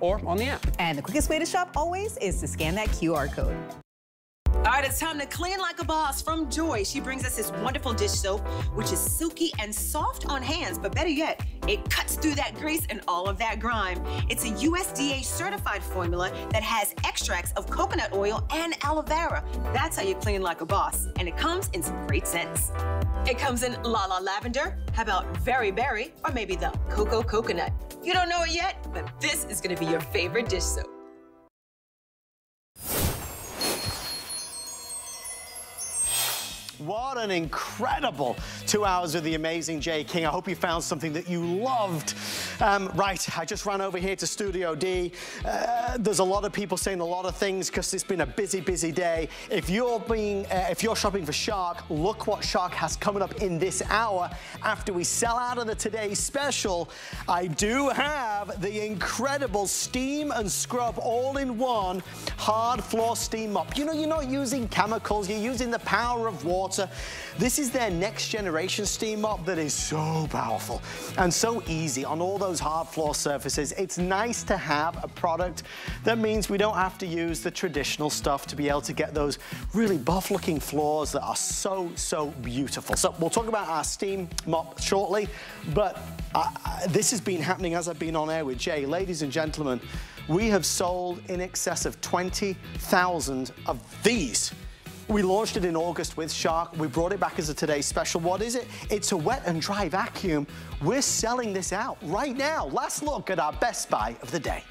or on the app. And the quickest way to shop always is to scan that QR code. All right, it's time to clean like a boss from Joy. She brings us this wonderful dish soap, which is silky and soft on hands, but better yet, it cuts through that grease and all of that grime. It's a USDA certified formula that has extracts of coconut oil and aloe vera. That's how you clean like a boss. And it comes in some great scents. It comes in La La Lavender, how about Very Berry, or maybe the Cocoa Coconut. You don't know it yet, but this is gonna be your favorite dish soap. What an incredible two hours with the amazing Jay King. I hope you found something that you loved. Um, right, I just ran over here to Studio D. Uh, there's a lot of people saying a lot of things because it's been a busy, busy day. If you're being, uh, if you're shopping for Shark, look what Shark has coming up in this hour. After we sell out of the Today Special, I do have the incredible Steam and Scrub all-in-one hard floor steam mop. You know, you're not using chemicals, you're using the power of water water. This is their next generation steam mop that is so powerful and so easy on all those hard floor surfaces. It's nice to have a product that means we don't have to use the traditional stuff to be able to get those really buff looking floors that are so, so beautiful. So we'll talk about our steam mop shortly, but uh, this has been happening as I've been on air with Jay. Ladies and gentlemen, we have sold in excess of 20,000 of these we launched it in August with Shark. We brought it back as a Today Special. What is it? It's a wet and dry vacuum. We're selling this out right now. Last look at our best buy of the day.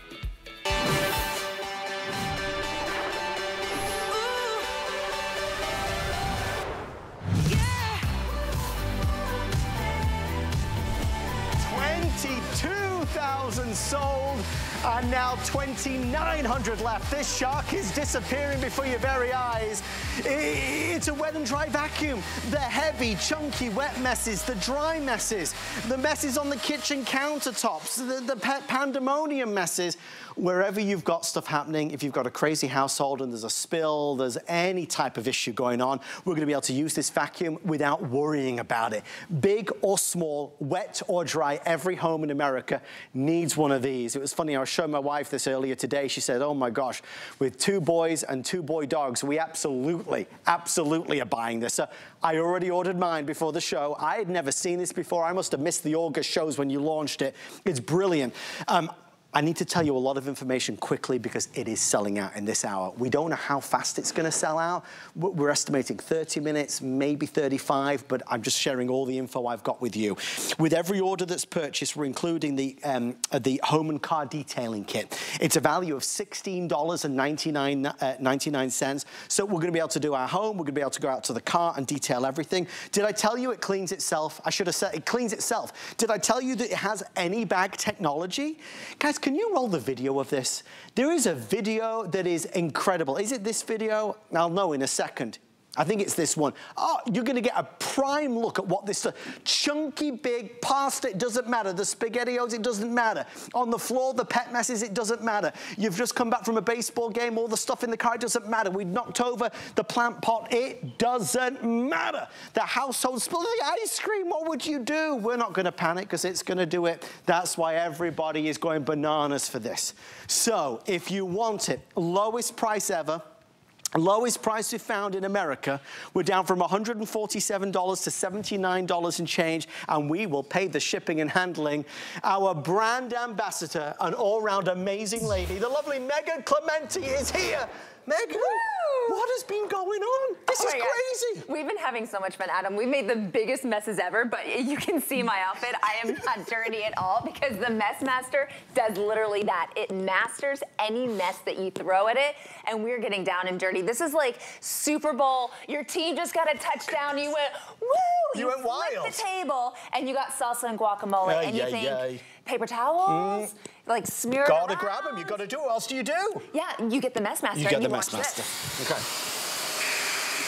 22,000 sold and now 2,900 left. This shark is disappearing before your very eyes. It's a wet and dry vacuum. The heavy, chunky, wet messes, the dry messes, the messes on the kitchen countertops, the, the pet pandemonium messes wherever you've got stuff happening, if you've got a crazy household and there's a spill, there's any type of issue going on, we're gonna be able to use this vacuum without worrying about it. Big or small, wet or dry, every home in America needs one of these. It was funny, I was showing my wife this earlier today. She said, oh my gosh, with two boys and two boy dogs, we absolutely, absolutely are buying this. I already ordered mine before the show. I had never seen this before. I must have missed the August shows when you launched it. It's brilliant. Um, I need to tell you a lot of information quickly because it is selling out in this hour. We don't know how fast it's gonna sell out. We're estimating 30 minutes, maybe 35, but I'm just sharing all the info I've got with you. With every order that's purchased, we're including the, um, uh, the home and car detailing kit. It's a value of $16.99. Uh, So we're gonna be able to do our home, we're gonna be able to go out to the car and detail everything. Did I tell you it cleans itself? I should have said it cleans itself. Did I tell you that it has any bag technology? Guys, can you roll the video of this? There is a video that is incredible. Is it this video? I'll know in a second. I think it's this one. Oh, you're gonna get a prime look at what this, uh, chunky big pasta, it doesn't matter. The SpaghettiOs, it doesn't matter. On the floor, the pet messes, it doesn't matter. You've just come back from a baseball game, all the stuff in the car, it doesn't matter. We knocked over the plant pot, it doesn't matter. The household spill the ice cream, what would you do? We're not gonna panic because it's gonna do it. That's why everybody is going bananas for this. So, if you want it, lowest price ever, Lowest price we found in America. We're down from $147 to $79 and change, and we will pay the shipping and handling. Our brand ambassador, an all-round amazing lady, the lovely Megan Clementi is here. Megan, what has been going on? This oh is crazy. We've been having so much fun, Adam. We've made the biggest messes ever, but you can see my outfit. I am not dirty at all because the Mess Master does literally that. It masters any mess that you throw at it, and we're getting down and dirty. This is like Super Bowl. Your team just got a touchdown. You went, woo! You, went wild. you went wild. the table, and you got salsa and guacamole, uh, and you yeah, think, yeah. paper towels? Mm like smear Gotta grab them, you gotta do, what else do you do? Yeah, you get the mess master You get the mess master, this. okay.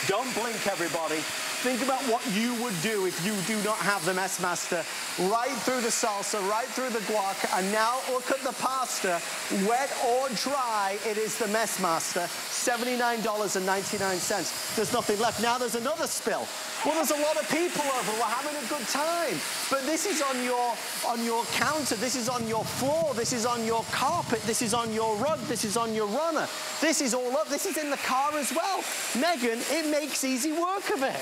Don't blink, everybody. Think about what you would do if you do not have the mess master. right through the salsa, right through the guac. And now look at the pasta, wet or dry. It is the Mess Master, $79.99. There's nothing left. Now there's another spill. Well, there's a lot of people over. We're having a good time. But this is on your, on your counter. This is on your floor. This is on your carpet. This is on your rug. This is on your runner. This is all up. This is in the car as well. Megan, it makes easy work of it.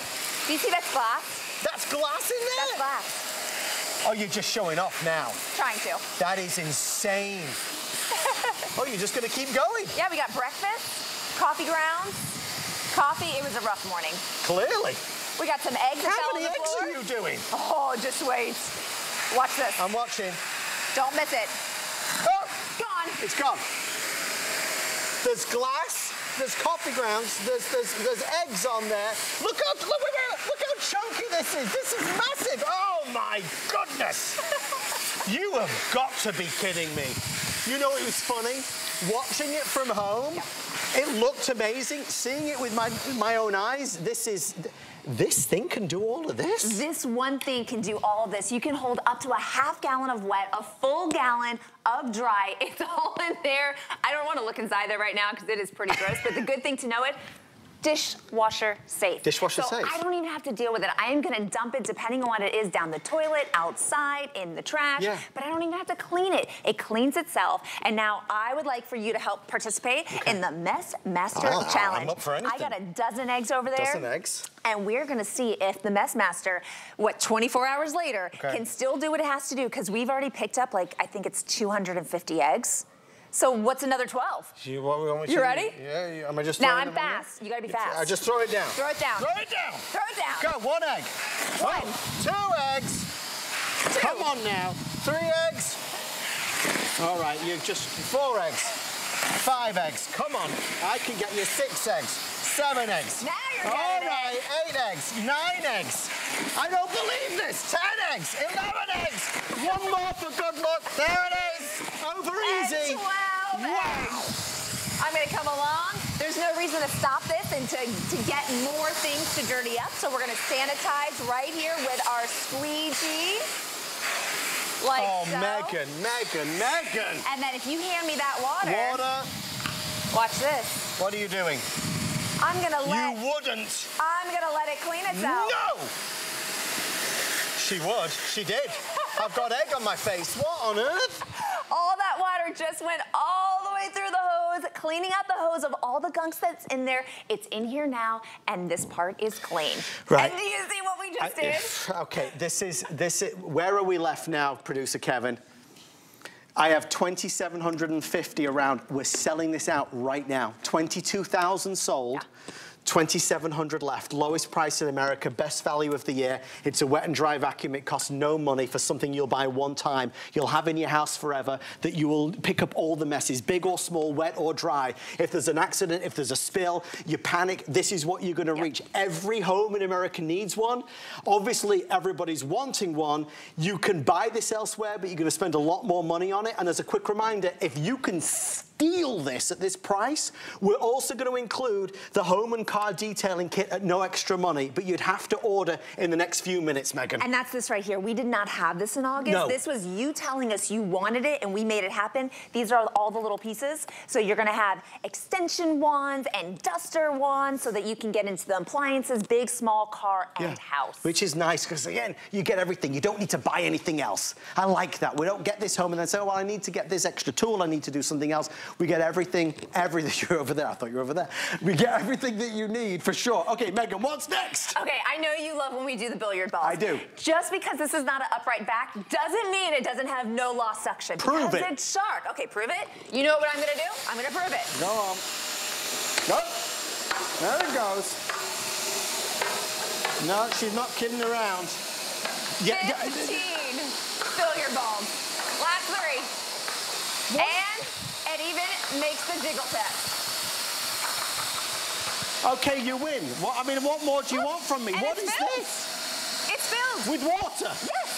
Do you see that's glass? That's glass in there? That's glass. Oh, you're just showing off now. Trying to. That is insane. oh, you're just going to keep going? Yeah, we got breakfast, coffee grounds, coffee. It was a rough morning. Clearly. We got some eggs. How many eggs are you doing? Oh, just wait. Watch this. I'm watching. Don't miss it. Oh, Gone. it's gone. There's glass. There's coffee grounds. There's there's there's eggs on there. Look how look, look, look how chunky this is. This is massive. Oh my goodness. you have got to be kidding me. You know it was funny watching it from home. It looked amazing. Seeing it with my my own eyes. This is this thing can do all of this? This one thing can do all of this. You can hold up to a half gallon of wet, a full gallon of dry. It's all in there. I don't want to look inside there right now because it is pretty gross, but the good thing to know it, dishwasher safe. Dishwasher so safe. I don't even have to deal with it. I am gonna dump it depending on what it is down the toilet, outside, in the trash, Yeah. but I don't even have to clean it. It cleans itself. And now I would like for you to help participate in the Mess Master Ah, I'm Challenge. up for anything. I got a dozen eggs over there. Dozen eggs. And we're gonna see if the Mess Master, what, 24 hours later, Okay. can still do what it has to do, because we've already picked up like, I think it's 250 eggs. So what's another 12? You, what, we want You ready? Yeah, yeah. Am I just Now I'm them in there? fast. You gotta be uh, fast. I just throw it down. Throw it down. Throw it down. Throw it down. Go, one egg. One. Oh, two eggs. Come on now. Three eggs. All right, you've just four eggs. Five eggs. Come on. I can get you six eggs. Seven eggs. Now you're All getting it. right, eight eggs. Nine eggs. I don't believe this. Ten eggs. Eleven eggs. One more for good luck. There it is. Over easy. And 12 Wow. I'm gonna come along. There's no reason to stop this and to, to get more things to dirty up. So we're gonna sanitize right here with our squeegee. Like Oh, so. Megan, Megan, Megan. And then if you hand me that water, Water. watch this. What are you doing? I'm gonna let You wouldn't. I'm gonna let it clean itself. No! She would. She did. I've got egg on my face. What on earth? All that water just went all the way through the hose, cleaning out the hose of all the gunk that's in there. It's in here now, and this part is clean. Right. And do you see what we just did? okay, this is this. Is, where are we left now, producer Kevin? I have 2,750 around. We're selling this out right now. 22,000 sold. 2,700 left. Lowest price in America, best value of the year. It's a wet and dry vacuum. It costs no money for something you'll buy one time. You'll have in your house forever that you will pick up all the messes, big or small, wet or dry. If there's an accident, if there's a spill, you panic, this is what you're gonna reach. Every home in America needs one. Obviously, everybody's wanting one. You can buy this elsewhere, but you're gonna spend a lot more money on it. And as a quick reminder, if you can steal this at this price, we're also gonna include the home and car detailing kit at no extra money, but you'd have to order in the next few minutes, Megan. And that's this right here. We did not have this in August. No. This was you telling us you wanted it and we made it happen. These are all the little pieces. So you're gonna have extension wands and duster wands so that you can get into the appliances, big, small, car, and house. Which is nice because again, you get everything. You don't need to buy anything else. I like that. We don't get this home and then say, oh, well, I need to get this extra tool. I need to do something else. We get everything, everything. You're over there. I thought you were over there. We get everything that you need for sure. Okay, Megan, what's next? Okay, I know you love when we do the billiard balls. I do. Just because this is not an upright back doesn't mean it doesn't have no loss suction. Prove because it. it's sharp. Okay, prove it. You know what I'm gonna do? I'm gonna prove it. Go on. Go. There it goes. No, she's not kidding around. Yeah, yeah, 15 billiard balls. Last three. And it even makes the jiggle test. Okay, you win. What, I mean, what more do you want from me? What is filled. this? It's filled. With water? Yes.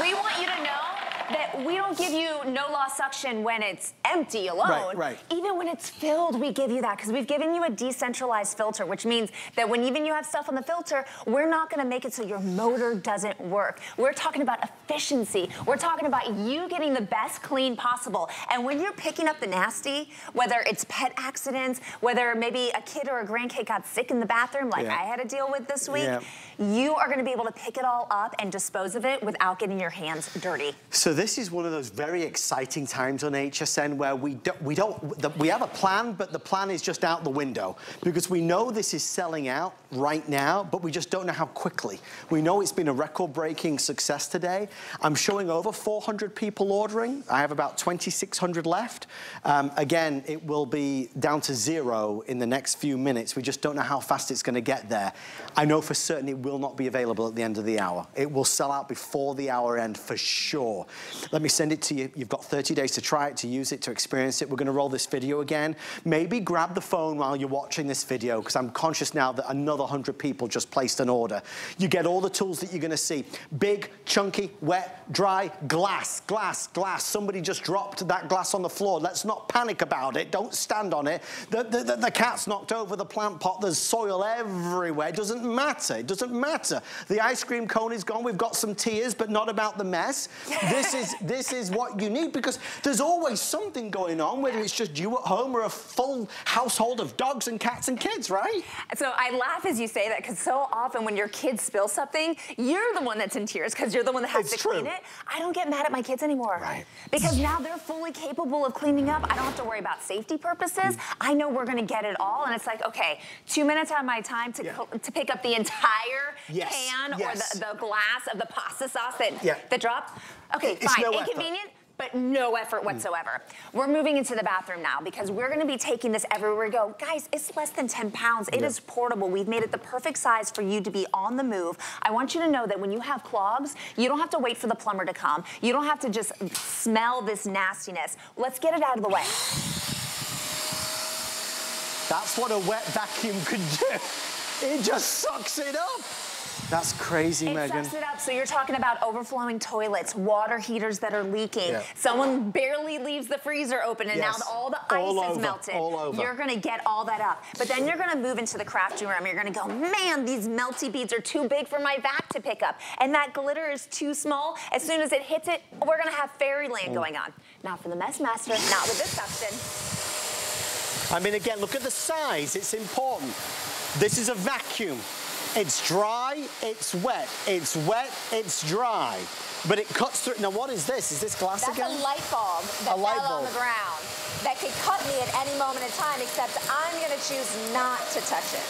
We want you to know that we don't give you no loss suction when it's empty alone. Right, right. Even when it's filled, we give you that because we've given you a decentralized filter, which means that when even you have stuff on the filter, we're not gonna make it so your motor doesn't work. We're talking about efficiency. We're talking about you getting the best clean possible. And when you're picking up the nasty, whether it's pet accidents, whether maybe a kid or a grandkid got sick in the bathroom like Yeah. I had to deal with this week, Yeah. you are gonna be able to pick it all up and dispose of it without getting your hands dirty. So this is one of those very exciting times on HSN where we don't, we don't, the, we have a plan, but the plan is just out the window because we know this is selling out right now, but we just don't know how quickly. We know it's been a record-breaking success today. I'm showing over 400 people ordering. I have about 2,600 left. Um, again, it will be down to zero in the next few minutes. We just don't know how fast it's gonna get there. I know for certain it will not be available at the end of the hour. It will sell out before the hour end for sure. Let me send it to you. You've got 30 days to try it, to use it, to experience it. We're gonna roll this video again. Maybe grab the phone while you're watching this video because I'm conscious now that another 100 people just placed an order. You get all the tools that you're gonna see. Big, chunky, wet, dry, glass, glass, glass. Somebody just dropped that glass on the floor. Let's not panic about it. Don't stand on it. The, the, the, the cat's knocked over the plant pot. There's soil everywhere. It doesn't matter. It doesn't matter. The ice cream cone is gone. We've got some tears, but not about the mess. this is this is what you need because there's always something going on, whether it's just you at home or a full household of dogs and cats and kids, right? So I laugh as you say that because so often when your kids spill something, you're the one that's in tears because you're the one that has It's to clean true. it. I don't get mad at my kids anymore. Right. Because now they're fully capable of cleaning up. I don't have to worry about safety purposes. I know we're gonna get it all. And it's like, okay, two minutes out of my time to, Yeah. to pick up the entire Yes, can yes. or the, the glass of the pasta sauce that, Yeah. that dropped. Okay, It's fine, no inconvenient. But no effort hmm. whatsoever. We're moving into the bathroom now because we're gonna be taking this everywhere we go. Guys, it's less than 10 pounds. It Yeah. is portable. We've made it the perfect size for you to be on the move. I want you to know that when you have clogs, you don't have to wait for the plumber to come. You don't have to just smell this nastiness. Let's get it out of the way. That's what a wet vacuum could do. It just sucks it up. That's crazy, It Megan. sucks it up. So you're talking about overflowing toilets, water heaters that are leaking. Yeah. Someone barely leaves the freezer open and Yes. now all the ice All is over, melted. all over. You're gonna get all that up. But then you're gonna move into the crafting room. You're gonna go, man, these melty beads are too big for my vac to pick up. And that glitter is too small. As soon as it hits it, we're gonna have fairyland mm. going on. Now for the mess master, not with this suction. I mean, again, look at the size. It's important. This is a vacuum. It's dry, it's wet. It's wet, it's dry. But it cuts through. Now, what is this? Is this glass That's again? a light bulb that A light fell on bulb. the ground that could cut me at any moment in time, except I'm gonna choose not to touch it.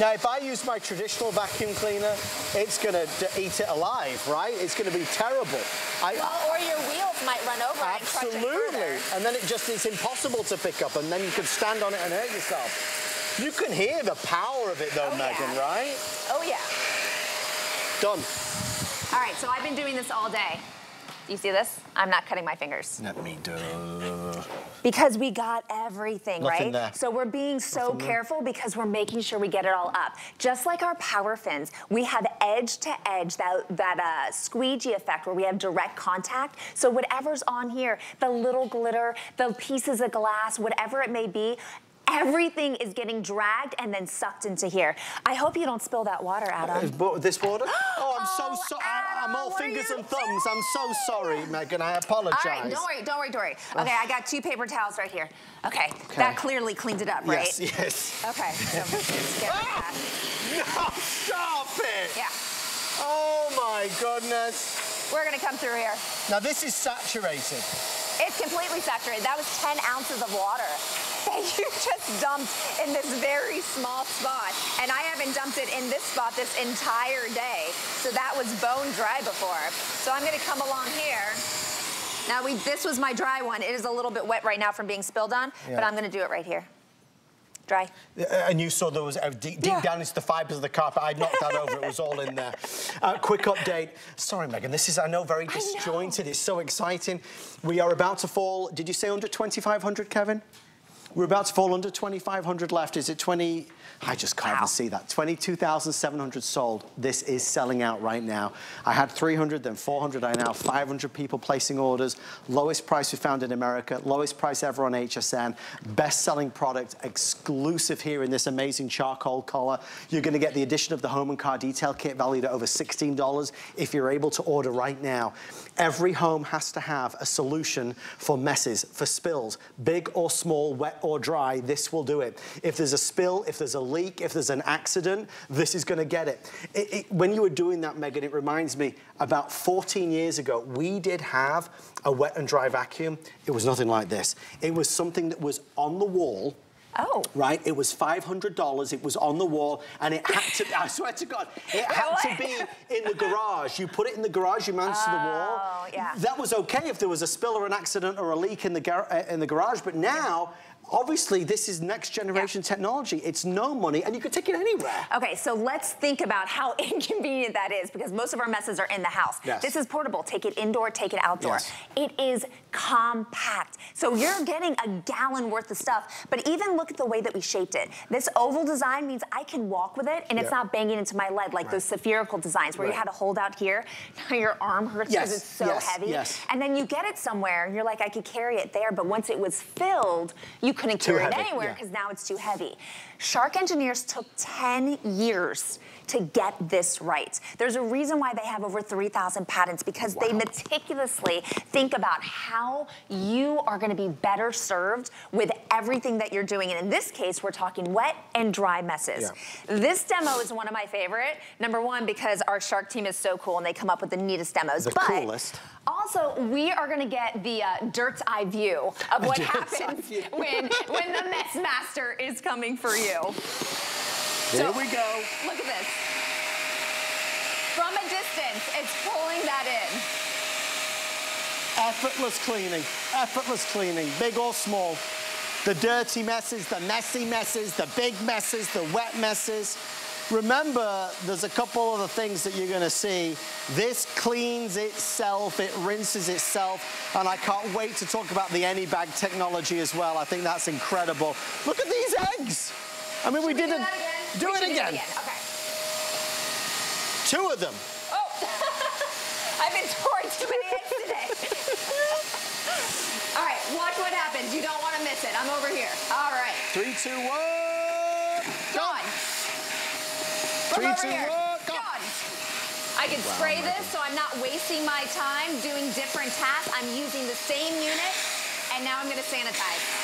Now, if I use my traditional vacuum cleaner, it's going to eat it alive, right? It's going to be terrible. I, Well, or your wheels might run over it and Absolutely. And then it just is impossible to pick up, and then you could stand on it and hurt yourself. You can hear the power of it, though, Oh, Megan, yeah. right? Oh yeah. Done. All right, so I've been doing this all day. You see this? I'm not cutting my fingers. Let me do. Because we got everything, Nothing right? there. So we're being so careful because we're making sure we get it all up. Just like our power fins, we have edge to edge, that, that uh, squeegee effect where we have direct contact. So whatever's on here, the little glitter, the pieces of glass, whatever it may be, everything is getting dragged and then sucked into here. I hope you don't spill that water, Adam. Bo- this water? Oh, I'm Oh, so sorry. I'm all fingers and thumbs. I'm so sorry, Megan. I apologize. All right, don't worry, don't worry, don't worry. Okay, I got two paper towels right here. Okay, that clearly cleaned it up, right? Yes, yes. Okay, so get rid. Ah! No, stop it. Yeah, Oh, my goodness. we're gonna come through here. Now, this is saturated. It's completely saturated. That was 10 ounces of water that you just dumped in this very small spot. And I haven't dumped it in this spot this entire day. So that was bone dry before. So I'm gonna come along here. Now we, this was my dry one. It is a little bit wet right now from being spilled on, but I'm gonna do it right here. Dry. And you saw there was uh, deep, deep Yeah. down into the fibres of the carpet. I knocked that over. It was all in there. Uh, quick update. Sorry, Megan. This is, I know, very know. disjointed. It's so exciting. We are about to fall. Did you say under 2,500, Kevin? We're about to fall under 2,500 left. Is it 20? I just can't wow. even see that. 22,700 sold. This is selling out right now. I had 300, then 400. I now 500 people placing orders. Lowest price we found in America. Lowest price ever on HSN. Best-selling product, exclusive here in this amazing charcoal color. You're going to get the addition of the home and car detail kit valued at over $16 if you're able to order right now. Every home has to have a solution for messes, for spills, big or small, wet or dry. This will do it. If there's a spill, if there's a leak, if there's an accident, this is gonna get it. it, it when you were doing that, Megan, it reminds me, about 14 years ago, we did have a wet and dry vacuum. It was nothing like this. It was something that was on the wall, Oh. Right? It was $500. It was on the wall, and it had to, I swear to God, it had to be in the garage. You put it in the garage, you mount oh, to the wall. Oh, yeah. That was okay if there was a spill or an accident or a leak in the, uh, in the garage, but now, Obviously, this is next generation yeah. technology. It's no money, and you can take it anywhere. Okay, so let's think about how inconvenient that is, because most of our messes are in the house. Yes. This is portable. Take it indoor, take it outdoor. Yes. It is compact. So you're getting a gallon worth of stuff, but even look at the way that we shaped it. This oval design means I can walk with it, and it's not banging into my leg like right. those spherical designs where right. you had to hold out here. Now your arm hurts because yes. it's so yes. heavy. Yes. And then you get it somewhere, and you're like, I could carry it there, but once it was filled, you couldn't carry it anywhere because yeah. now it's too heavy. Shark engineers took 10 years to get this right. There's a reason why they have over 3,000 patents because wow. they meticulously think about how you are gonna be better served with everything that you're doing. And in this case, we're talking wet and dry messes. Yeah. This demo is one of my favorite. Number one, because our Shark team is so cool and they come up with the neatest demos. The but coolest. Also, we are gonna get the uh, dirt's eye view of what happens when, when the mess master is coming for you. Here so, we go. Look at this. From a distance, it's pulling that in. Effortless cleaning, effortless cleaning, big or small. The dirty messes, the messy messes, the big messes, the wet messes. Remember, there's a couple of the things that you're gonna see. This cleans itself, it rinses itself, and I can't wait to talk about the AnyBag technology as well. I think that's incredible. Look at these eggs. I mean, we, we didn't. Do, it again. do it again. Okay. Two of them. Oh, I've been touring too many eggs today. All right, watch what happens. You don't want to miss it. I'm over here. All right. Three, two, one. Gone. Three, two, here. one, go. I can wow, spray this so I'm not wasting my time doing different tasks. I'm using the same unit, and now I'm gonna sanitize.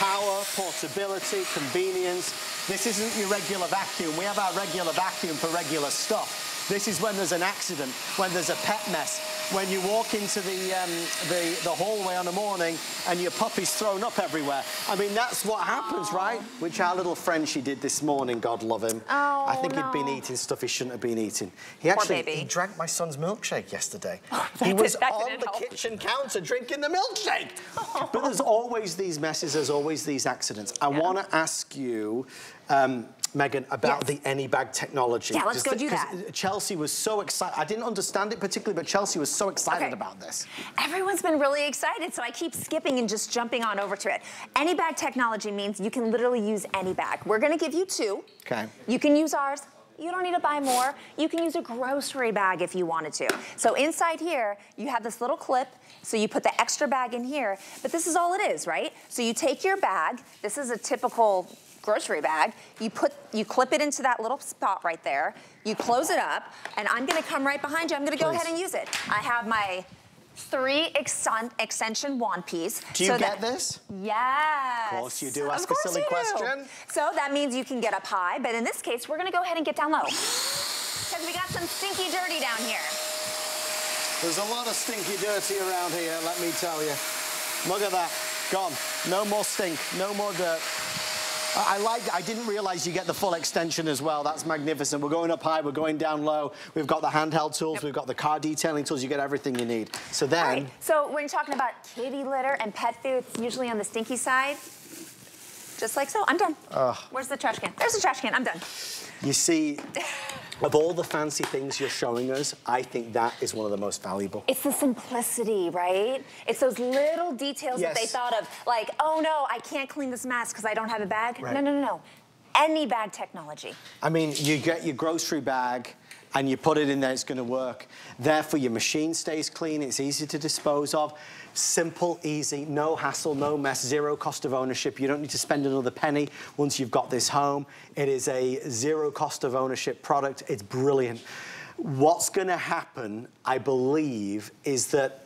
Power, portability, convenience. This isn't your regular vacuum. We have our regular vacuum for regular stuff. This is when there's an accident, when there's a pet mess, when you walk into the, um, the, the, hallway on a morning and your puppy's thrown up everywhere. I mean, that's what happens, oh. right? Which our little friend she did this morning, God love him. Oh, I think no. he'd been eating stuff he shouldn't have been eating. He actually he drank my son's milkshake yesterday. Oh, he was did, on the help. kitchen counter drinking the milkshake. Oh. But there's always these messes, there's always these accidents. I yeah. want to ask you, um, Megan, about yes. the AnyBag technology. Yeah, let's go do that. Chelsea was so excited. I didn't understand it particularly, but Chelsea was so excited okay. about this. Everyone's been really excited, so I keep skipping and just jumping on over to it. AnyBag technology means you can literally use any bag. We're gonna give you two. Okay. You can use ours. You don't need to buy more. You can use a grocery bag if you wanted to. So inside here, you have this little clip. So you put the extra bag in here, but this is all it is, right? So you take your bag. This is a typical grocery bag. You put, you clip it into that little spot right there. You close it up, and I'm gonna come right behind you. I'm gonna go ahead and use it. I have my three extension wand piece. Do you so get that, this? Yes. Of course you do. Ask a silly question. So that means you can get up high, but in this case, we're gonna go ahead and get down low. Because we got some stinky dirty down here. There's a lot of stinky dirty around here, let me tell you. Look at that. Gone. No more stink. No more dirt. I like, I didn't realize you get the full extension as well. That's magnificent. We're going up high, we're going down low. We've got the handheld tools, yep. we've got the car detailing tools. You get everything you need. So then... Right. So when you're talking about kitty litter and pet food, it's usually on the stinky side. Just like so. I'm done. Ugh. Where's the trash can? There's the trash can. I'm done. You see, of all the fancy things you're showing us, I think that is one of the most valuable. It's the simplicity, right? It's those little details yes. that they thought of, like, oh no, I can't clean this mask because I don't have a bag. Right. No, no, no, no. Any bag technology. I mean, you get your grocery bag, and you put it in there, it's gonna work. Therefore, your machine stays clean, it's easy to dispose of. Simple, easy, no hassle, no mess, zero cost of ownership. You don't need to spend another penny once you've got this home. It is a zero cost of ownership product. It's brilliant. What's gonna happen, I believe, is that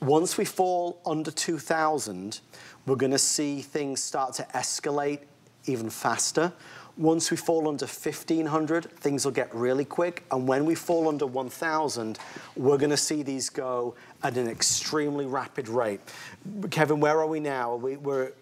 once we fall under 2,000, we're gonna see things start to escalate even faster. Once we fall under 1,500, things will get really quick. And when we fall under 1,000, we're gonna see these go at an extremely rapid rate. Kevin, where are we now? We, we're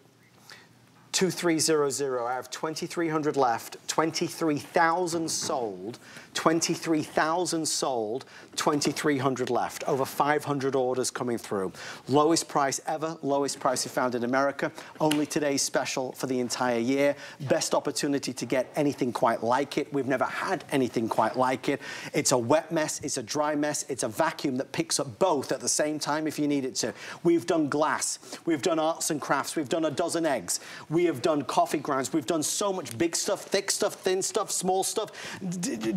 2300, I have 2,300 left, 23,000 sold, 23,000 sold, 2,300 left. Over 500 orders coming through. Lowest price ever, lowest price we found in America. Only today's special for the entire year. Best opportunity to get anything quite like it. We've never had anything quite like it. It's a wet mess, it's a dry mess, it's a vacuum that picks up both at the same time if you need it to. We've done glass, we've done arts and crafts, we've done a dozen eggs, we have done coffee grounds, we've done so much big stuff, thick stuff, thin stuff, small stuff,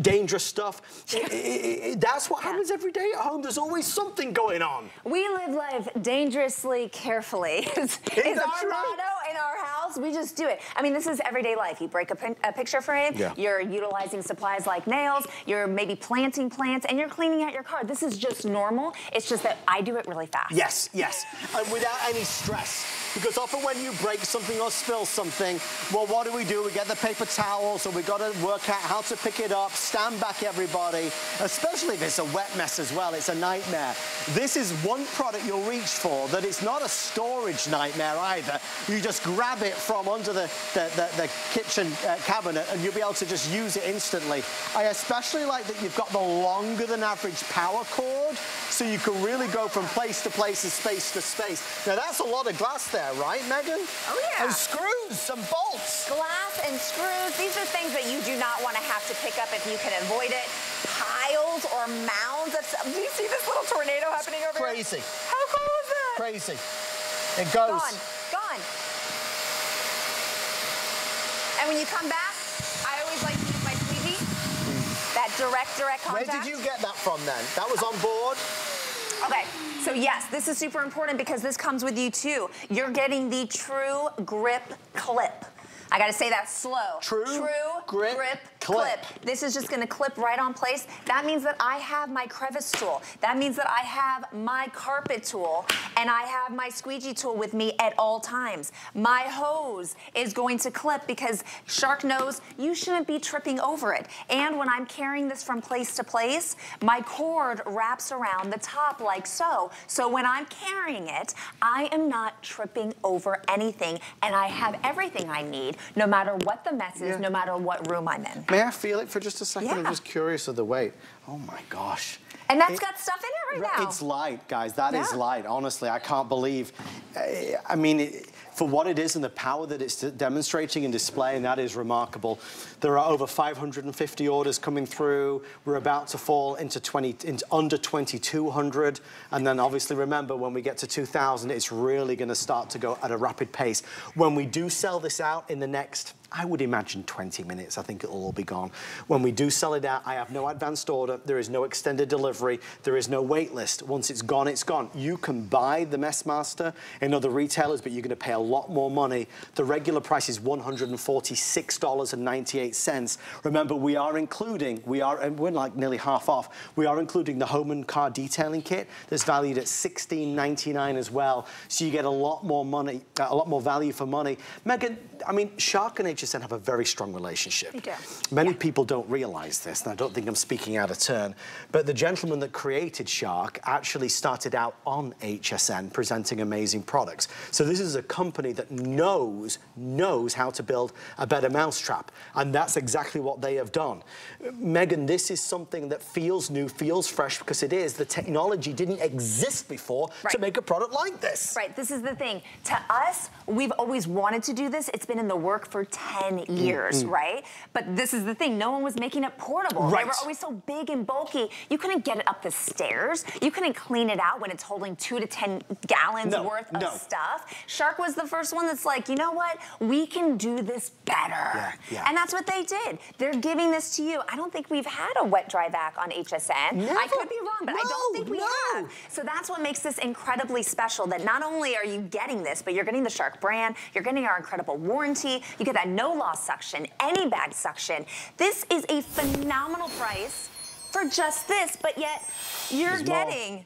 dangerous dangerous stuff. it, it, that's what happens every day at home. There's always something going on. We live life dangerously carefully. it's, it's our motto in our house. We just do it. I mean, this is everyday life. You break a, a picture frame, yeah. you're utilizing supplies like nails, you're maybe planting plants, and you're cleaning out your car. This is just normal. It's just that I do it really fast. Yes, yes. and without any stress. Because often when you break something or spill something, well, what do we do? We get the paper towels and we've got to work out how to pick it up, stand back everybody, especially if it's a wet mess as well. It's a nightmare. This is one product you'll reach for that it's not a storage nightmare either. You just grab it from under the, the, the, the kitchen uh, cabinet and you'll be able to just use it instantly. I especially like that you've got the longer than average power cord so you can really go from place to place and space to space. Now that's a lot of glass there, right, Megan? Oh yeah. And screws, some bolts. Glass and screws, these are things that you do not want to have to pick up if you can avoid it. Piles or mounds of stuff. Do you see this little tornado happening over Crazy. here? Crazy. How cool is that? Crazy. It goes. Gone, gone. And when you come back, I always like to use my squeegee. Hmm. That direct, direct contact. Where did you get that from then? That was on board? Okay, so yes, this is super important because this comes with you too. You're getting the true grip clip. I gotta say that slow. True, True grip, grip clip. clip. This is just gonna clip right on place. That means that I have my crevice tool. That means that I have my carpet tool and I have my squeegee tool with me at all times. My hose is going to clip because Shark knows you shouldn't be tripping over it. And when I'm carrying this from place to place, my cord wraps around the top like so. So when I'm carrying it, I am not tripping over anything and I have everything I need, no matter what the mess is, yeah. no matter what room I'm in. May I feel it for just a second? Yeah. I'm just curious of the weight. Oh my gosh. And that's it, got stuff in it right now. It's light, guys. That yeah. is light. Honestly, I can't believe. I mean, it, for what it is and the power that it's demonstrating and displaying, that is remarkable. There are over 550 orders coming through. We're about to fall into 20, into under 2,200. And then obviously remember, when we get to 2,000, it's really gonna start to go at a rapid pace. When we do sell this out in the next I would imagine 20 minutes. I think it'll all be gone. When we do sell it out, I have no advanced order. There is no extended delivery. There is no wait list. Once it's gone, it's gone. You can buy the Messmaster in other retailers, but you're going to pay a lot more money. The regular price is $146.98. Remember, we are including, we are, and we're like nearly half off, we are including the home and car detailing kit that's valued at $16.99 as well. So you get a lot more money, a lot more value for money. Megan, I mean, Shark and HSN have a very strong relationship. They do. Many yeah. people don't realize this, and I don't think I'm speaking out of turn, but the gentleman that created Shark actually started out on HSN presenting amazing products. So this is a company that knows, knows how to build a better mousetrap, and that's exactly what they have done. Megan, this is something that feels new, feels fresh, because it is. The technology didn't exist before right. to make a product like this. Right, this is the thing. To us, we've always wanted to do this. It's been in the work for 10 10 years, mm right? But this is the thing, no one was making it portable. Right. They were always so big and bulky. You couldn't get it up the stairs. You couldn't clean it out when it's holding two to 10 gallons no, worth of stuff. Shark was the first one that's like, you know what? We can do this better. Yeah, yeah. And that's what they did. They're giving this to you. I don't think we've had a wet dry vac on HSN. Never. I could be wrong, but no, I don't think we no. have. So that's what makes this incredibly special that not only are you getting this, but you're getting the Shark brand, you're getting our incredible warranty, you get that no loss suction, any bag suction. This is a phenomenal price for just this, but yet you're getting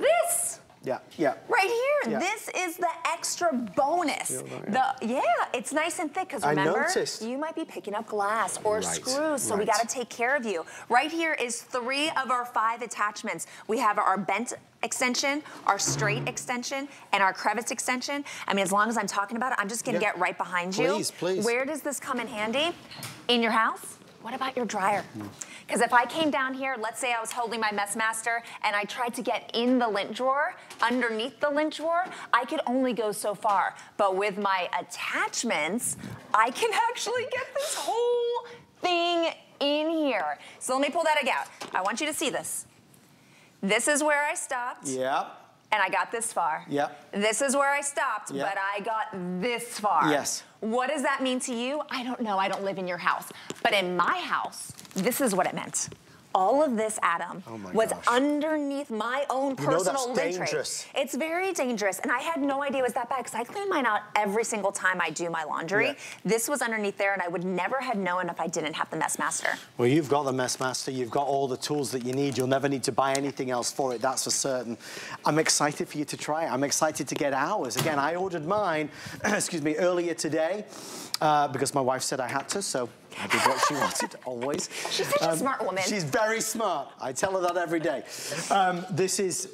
this. Yeah, yeah. Right here, Yeah. this is the extra bonus. The yeah, it's nice and thick because remember, you might be picking up glass or Right, screws, so we got to take care of you. Right here is three of our five attachments. We have our bent extension, our straight extension, and our crevice extension. I mean, as long as I'm talking about it, I'm just gonna Yeah. get right behind you. Please, please. Where does this come in handy? In your house? What about your dryer? Hmm. Because if I came down here, let's say I was holding my mess master and I tried to get in the lint drawer, underneath the lint drawer, I could only go so far. But with my attachments, I can actually get this whole thing in here. So let me pull that out. I want you to see this. This is where I stopped Yeah. and I got this far. Yep. This is where I stopped, Yep. but I got this far. Yes. What does that mean to you? I don't know. I don't live in your house. But in my house, this is what it meant. All of this, Adam, Oh was gosh. underneath my own You know personal that's lint tray. dangerous. It's very dangerous, and I had no idea it was that bad because I clean mine out every single time I do my laundry. Yeah. This was underneath there, and I would never have known if I didn't have the Mess Master. Well, you've got the Mess Master. You've got all the tools that you need. You'll never need to buy anything else for it, that's for certain. I'm excited for you to try it. I'm excited to get ours. Again, I ordered mine, excuse me, earlier today uh, because my wife said I had to, so I did what she wanted, always. Um, She's such a smart woman. She's very smart. I tell her that every day. Um, this is,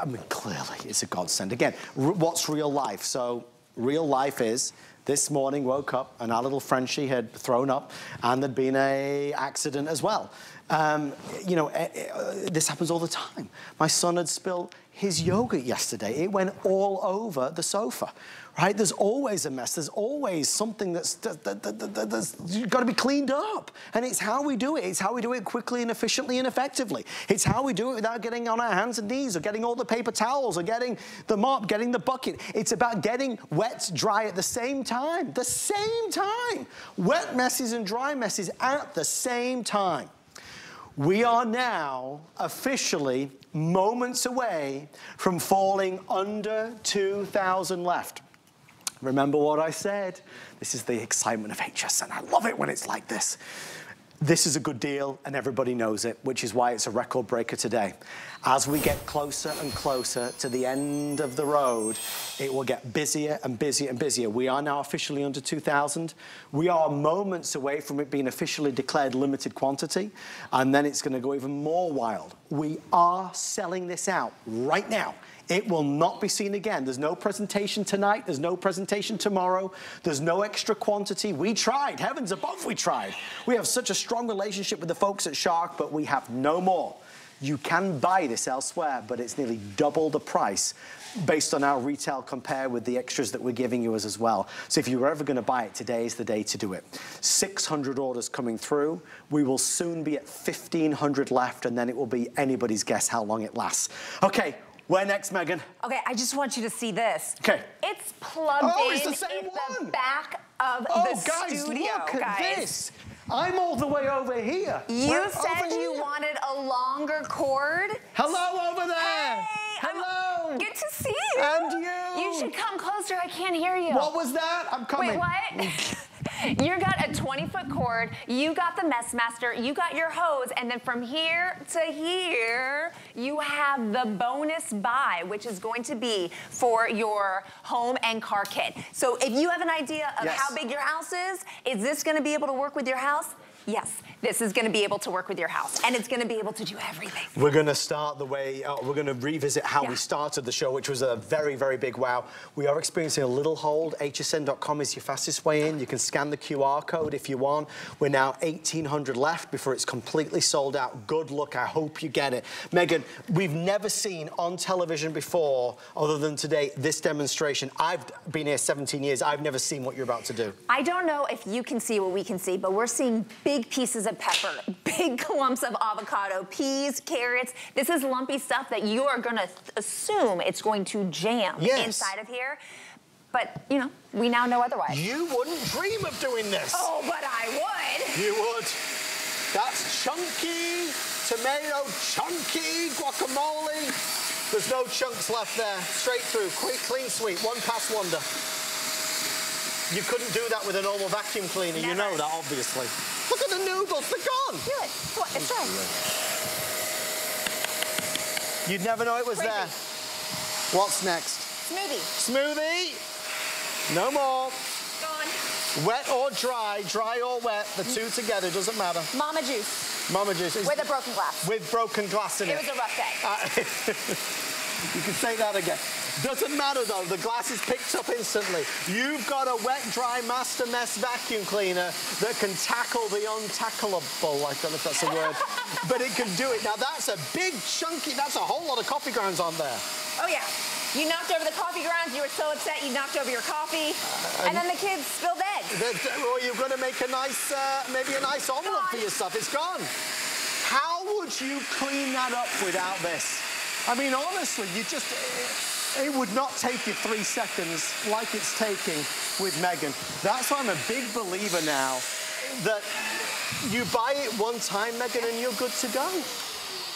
I mean, clearly it's a godsend. Again, what's real life? So real life is this morning woke up and our little Frenchie had thrown up and there'd been a accident as well. Um, you know, eh, eh, uh, this happens all the time. My son had spilled his yogurt yesterday. It went all over the sofa, right? There's always a mess. There's always something that's, that, that, that, that- that's got to be cleaned up. And it's how we do it. It's how we do it quickly and efficiently and effectively. It's how we do it without getting on our hands and knees or getting all the paper towels or getting the mop, getting the bucket. It's about getting wet, dry at the same time. The same time. Wet messes and dry messes at the same time. We are now officially moments away from falling under 2,000 left. Remember what I said? This is the excitement of HSN. I love it when it's like this. This is a good deal and everybody knows it, which is why it's a record breaker today. As we get closer and closer to the end of the road, it will get busier and busier and busier. We are now officially under 2,000. We are moments away from it being officially declared limited quantity, and then it's gonna go even more wild. We are selling this out right now. It will not be seen again. There's no presentation tonight. There's no presentation tomorrow. There's no extra quantity. We tried. Heavens above, we tried. We have such a strong relationship with the folks at Shark, but we have no more. You can buy this elsewhere, but it's nearly double the price based on our retail compare with the extras that we're giving you as, as well. So if you were ever going to buy it, today is the day to do it. 600 orders coming through. We will soon be at 1,500 left, and then it will be anybody's guess how long it lasts. Okay, where next, Megan? Okay, I just want you to see this. Okay. It's plugged Oh, in it's the same in one. the back of Oh, the guys, studio, look at guys. this. I'm all the way over here. You We're said you here. wanted a longer cord. Hello over there. Hey, I'm- Hello. Good to see you. And you. You should come closer. I can't hear you. What was that? I'm coming. Wait, what? you got a 20 foot cord, you got the mess master, you got your hose, and then from here to here, you have the bonus buy, which is going to be for your home and car kit. So if you have an idea of Yes. how big your house is, is this gonna be able to work with your house? Yes, this is gonna be able to work with your house and it's gonna be able to do everything. We're gonna start the way, uh, we're gonna revisit how Yeah. we started the show, which was a very, very big wow. We are experiencing a little hold. hsn.com is your fastest way in. You can scan the QR code if you want. We're now 1,800 left before it's completely sold out. Good luck, I hope you get it. Megan, we've never seen on television before, other than today, this demonstration. I've been here 17 years, I've never seen what you're about to do. I don't know if you can see what we can see, but we're seeing big pieces of pepper, big clumps of avocado, peas, carrots. This is lumpy stuff that you are gonna assume it's going to jam Yes. inside of here. But, you know, we now know otherwise. You wouldn't dream of doing this. Oh, but I would. You would. That's chunky tomato, chunky guacamole. There's no chunks left there. Straight through, quick, clean sweep, one pass wonder. You couldn't do that with a normal vacuum cleaner. You know that, obviously. Look at the noodles, they're gone. Do it. Come on, let's. You'd never know it was Crazy. there. What's next? Smoothie. Smoothie. No more. Gone. Wet or dry, dry or wet, the two together, doesn't matter. Mama juice Mama juice is with a broken glass. with broken glass in It it. was a rough day. Uh, you can say that again. Doesn't matter though, the glass is picked up instantly. You've got a wet, dry Master Mess vacuum cleaner that can tackle the untackleable. I don't know if that's a word, but it can do it. Now that's a big chunky, that's a whole lot of coffee grounds on there. Oh yeah. You knocked over the coffee grounds. You were so upset you knocked over your coffee. and then the kids spilled eggs. Or you're going to make a nice, uh, maybe a nice omelette for yourself. It's gone. How would you clean that up without this? I mean, honestly, you just, it would not take you three seconds like it's taking with Megan. That's why I'm a big believer now that you buy it one time, Megan, and you're good to go.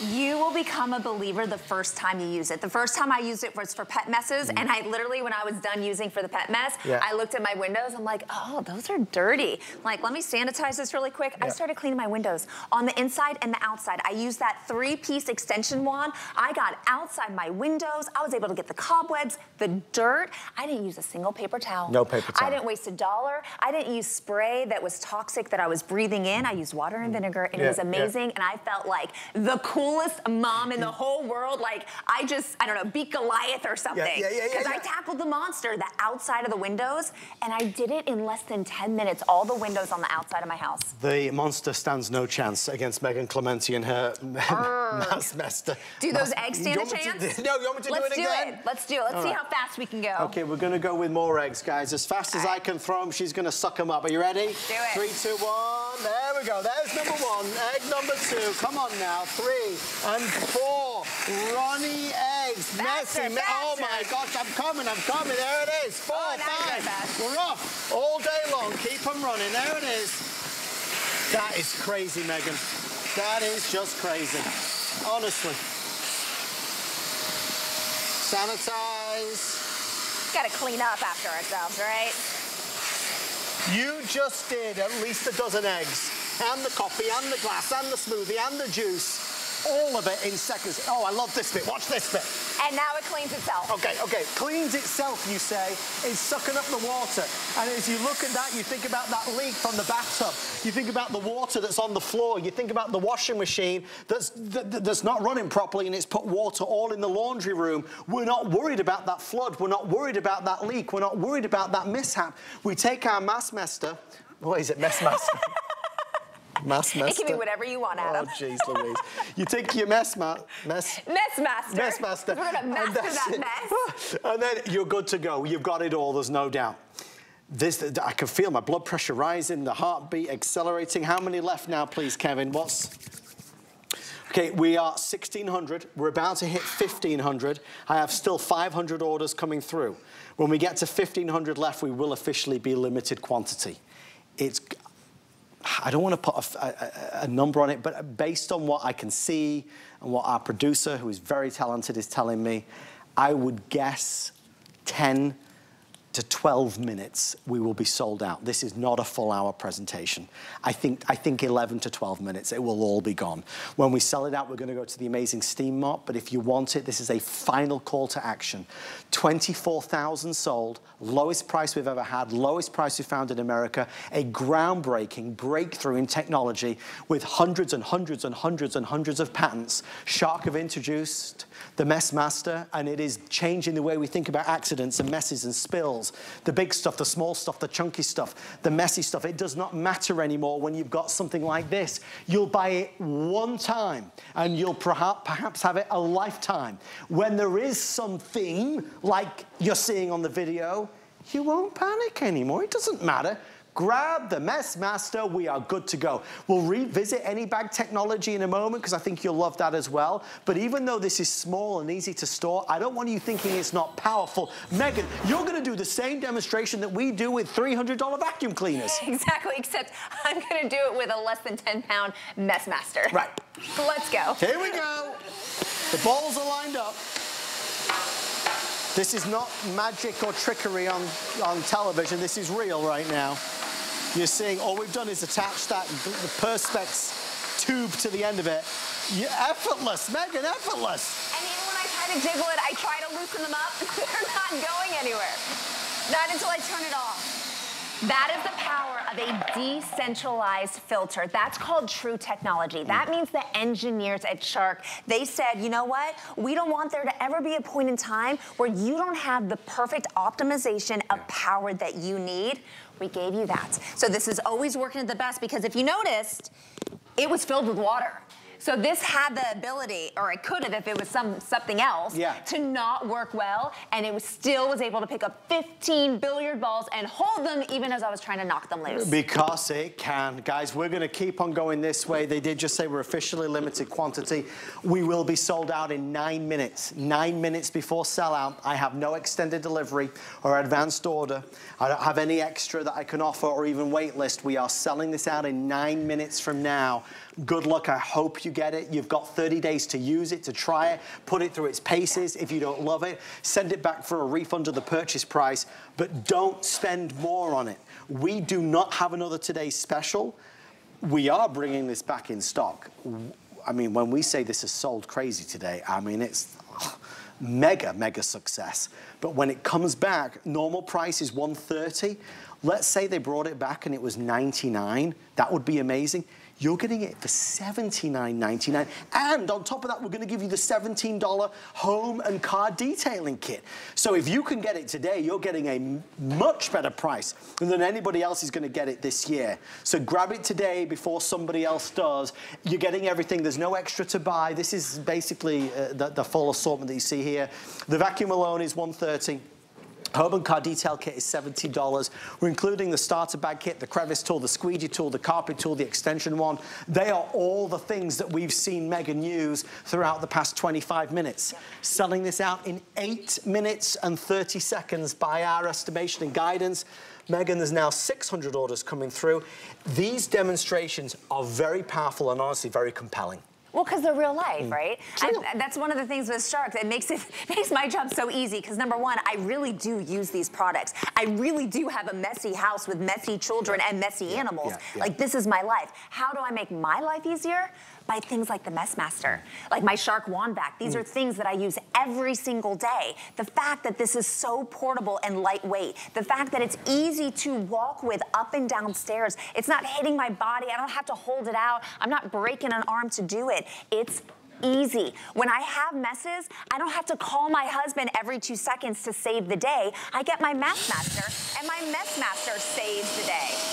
You will become a believer the first time you use it. The first time I used it was for pet messes, and I literally, when I was done using for the pet mess, Mm. Yeah. I looked at my windows. I'm like, oh, those are dirty. Like, let me sanitize this really quick. I started cleaning my windows on the inside and the outside. I used that three-piece extension wand. I got outside my windows. I was able to get the cobwebs, the dirt. I didn't use a single paper towel. No paper towel. I didn't waste a dollar. I didn't use spray that was toxic that I was breathing in. I used water and vinegar, and Yeah, it was yeah. amazing. And I felt like the coolest mom in the mm-hmm. whole world. Like I just, I don't know, beat Goliath or something. yeah, yeah, yeah, Because I yeah. tackled the monster, the outside of the windows, and I did it in less than 10 minutes. All the windows on the outside of my house. The monster stands no chance against Megan Clementi and her mass mester. Do those eggs stand a me to- chance? no, you want me to Let's do it again? Let's do it. Let's All see right. how fast we can go. Okay, we're gonna go with more eggs, guys. As fast as I can throw them, she's gonna suck them up. Are you ready? Do it. Three, two, one. There we go. There's number one. Egg number two. Come on now. Three and four. Runny eggs. Faster, Messy. me- oh my gosh, I'm coming. I'm coming. There it is. Oh, four, Oh, five. We're off all day long. Keep them running. There it is. That is crazy, Megan. That is just crazy. Honestly. Sanitize. Got to clean up after ourselves, right? You just did at least a dozen eggs, and the coffee, and the glass, and the smoothie, and the juice. All of it in seconds. Oh, I love this bit. Watch this bit. And now it cleans itself. Okay, okay. Cleans itself, you say, is sucking up the water. And as you look at that, you think about that leak from the bathtub. You think about the water that's on the floor. You think about the washing machine that's, that, that- that's not running properly and it's put water all in the laundry room. We're not worried about that flood. We're not worried about that leak. We're not worried about that mishap. We take our mass master. What is it, mess master? Mass master. It can be whatever you want, Adam. Oh, jeez Louise. You take your mess ma mess Mess master. Mess master. We're gonna master that mess. and then you're good to go. You've got it all, there's no doubt. This, I can feel my blood pressure rising, the heartbeat accelerating. How many left now, please, Kevin? What's... Okay, we are 1,600. We're about to hit 1,500. I have still 500 orders coming through. When we get to 1,500 left, we will officially be limited quantity. It's, I don't want to put a, a- a number on it, but based on what I can see and what our producer, who is very talented, is telling me, I would guess 10 to 12 minutes, we will be sold out. This is not a full hour presentation. I think, I think 11 to 12 minutes, it will all be gone. When we sell it out, we're gonna go to the amazing Steam Mop, but if you want it, this is a final call to action. 24,000 sold, lowest price we've ever had, lowest price we found in America, a groundbreaking breakthrough in technology with hundreds and hundreds and hundreds and hundreds of patents. Shark have introduced the Mess Master, and it is changing the way we think about accidents and messes and spills. The big stuff, the small stuff, the chunky stuff, the messy stuff. It does not matter anymore when you've got something like this. You'll buy it one time, and you'll perhaps have it a lifetime. When there is something like you're seeing on the video, you won't panic anymore. It doesn't matter. Grab the Mess Master, we are good to go. We'll revisit any bag technology in a moment because I think you'll love that as well. But even though this is small and easy to store, I don't want you thinking it's not powerful. Megan, you're gonna do the same demonstration that we do with $300 vacuum cleaners. Exactly, except I'm gonna do it with a less than 10 pound Mess Master. Right. Let's go. Here we go. The balls are lined up. This is not magic or trickery on, on television. This is real right now. You're seeing all we've done is attach that the Perspex tube to the end of it. You're effortless, Megan, effortless. And even when I try to jiggle it, I try to loosen them up. They're not going anywhere. Not until I turn it off. That is the power of a decentralized filter. That's called true technology. That means the engineers at Shark, they said, you know what? We don't want there to ever be a point in time where you don't have the perfect optimization of power that you need. We gave you that. So this is always working at the best because if you noticed, it was filled with water. So this had the ability, or it could have if it was some something else, yeah. to not work well, and it was still was able to pick up 15 billiard balls and hold them even as I was trying to knock them loose. Because it can. Guys, we're gonna keep on going this way. They did just say we're officially limited quantity. We will be sold out in nine minutes. Nine minutes before sellout. I have no extended delivery or advanced order. I don't have any extra that I can offer or even wait list. We are selling this out in nine minutes from now. Good luck. I hope you get it. You've got 30 days to use it, to try it, put it through its paces. If you don't love it, send it back for a refund of the purchase price, but don't spend more on it. We do not have another today's special. We are bringing this back in stock. I mean, when we say this is sold crazy today, I mean, it's mega, mega success. But when it comes back, normal price is 130. Let's say they brought it back and it was 99. That would be amazing. You're getting it for $79.99. And on top of that, we're gonna give you the $17 home and car detailing kit. So if you can get it today, you're getting a much better price than anybody else is gonna get it this year. So grab it today before somebody else does. You're getting everything. There's no extra to buy. This is basically uh, the, the full assortment that you see here. The vacuum alone is 130 And Car Detail Kit is $70. We're including the starter bag kit, the crevice tool, the squeegee tool, the carpet tool, the extension one. They are all the things that we've seen Megan use throughout the past 25 minutes. Selling this out in 8 minutes and 30 seconds by our estimation and guidance. Megan, there's now 600 orders coming through. These demonstrations are very powerful and honestly very compelling. Well, because they're real life, mm. right? And that's one of the things with Sharks. It makes it makes my job so easy because number one, I really do use these products. I really do have a messy house with messy children and messy yeah, animals. Yeah, yeah. Like this is my life. How do I make my life easier? By things like the Mess Master, like my Shark Wand Vac. These mm. are things that I use every single day. The fact that this is so portable and lightweight, the fact that it's easy to walk with up and down stairs. It's not hitting my body. I don't have to hold it out. I'm not breaking an arm to do it. It's easy. When I have messes, I don't have to call my husband every two seconds to save the day. I get my Mess Master, and my Mess Master saves the day.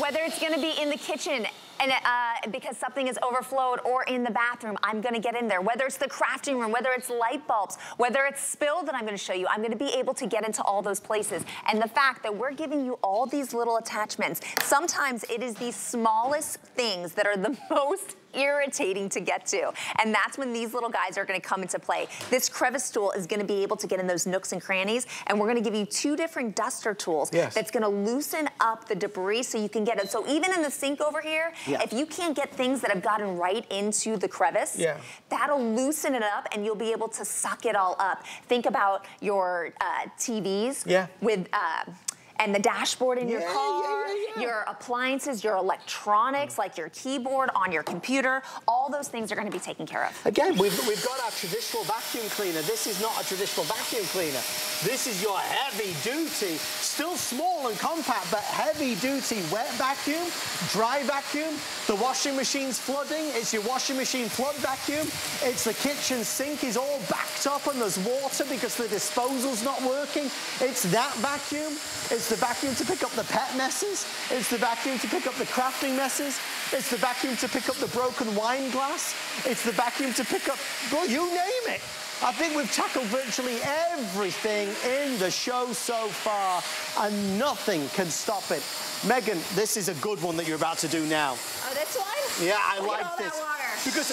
Whether it's gonna be in the kitchen and uh, because something is overflowed or in the bathroom, I'm gonna get in there. Whether it's the crafting room, whether it's light bulbs, whether it's spill that I'm gonna show you, I'm gonna be able to get into all those places. And the fact that we're giving you all these little attachments, sometimes it is the smallest things that are the most irritating to get to. And that's when these little guys are gonna come into play. This crevice tool is gonna be able to get in those nooks and crannies, and we're gonna give you two different duster tools yes. that's gonna loosen up the debris so you can get it. So even in the sink over here, yeah. if you can't get things that have gotten right into the crevice, yeah. that'll loosen it up and you'll be able to suck it all up. Think about your uh, TVs yeah. with uh, and the dashboard in yeah, your car, yeah, yeah, your appliances, your electronics, like your keyboard on your computer, all those things are gonna be taken care of. Again, we've, we've got our traditional vacuum cleaner. This is not a traditional vacuum cleaner. This is your heavy duty, still small and compact, but heavy duty wet vacuum, dry vacuum. The washing machine's flooding. It's your washing machine flood vacuum. It's the kitchen sink is all backed up and there's water because the disposal's not working. It's that vacuum. It's it's the vacuum to pick up the pet messes. It's the vacuum to pick up the crafting messes. It's the vacuum to pick up the broken wine glass. It's the vacuum to pick up, well, you name it. I think we've tackled virtually everything in the show so far, and nothing can stop it. Megan, this is a good one that you're about to do now. Oh, this one? Yeah, I Look like this because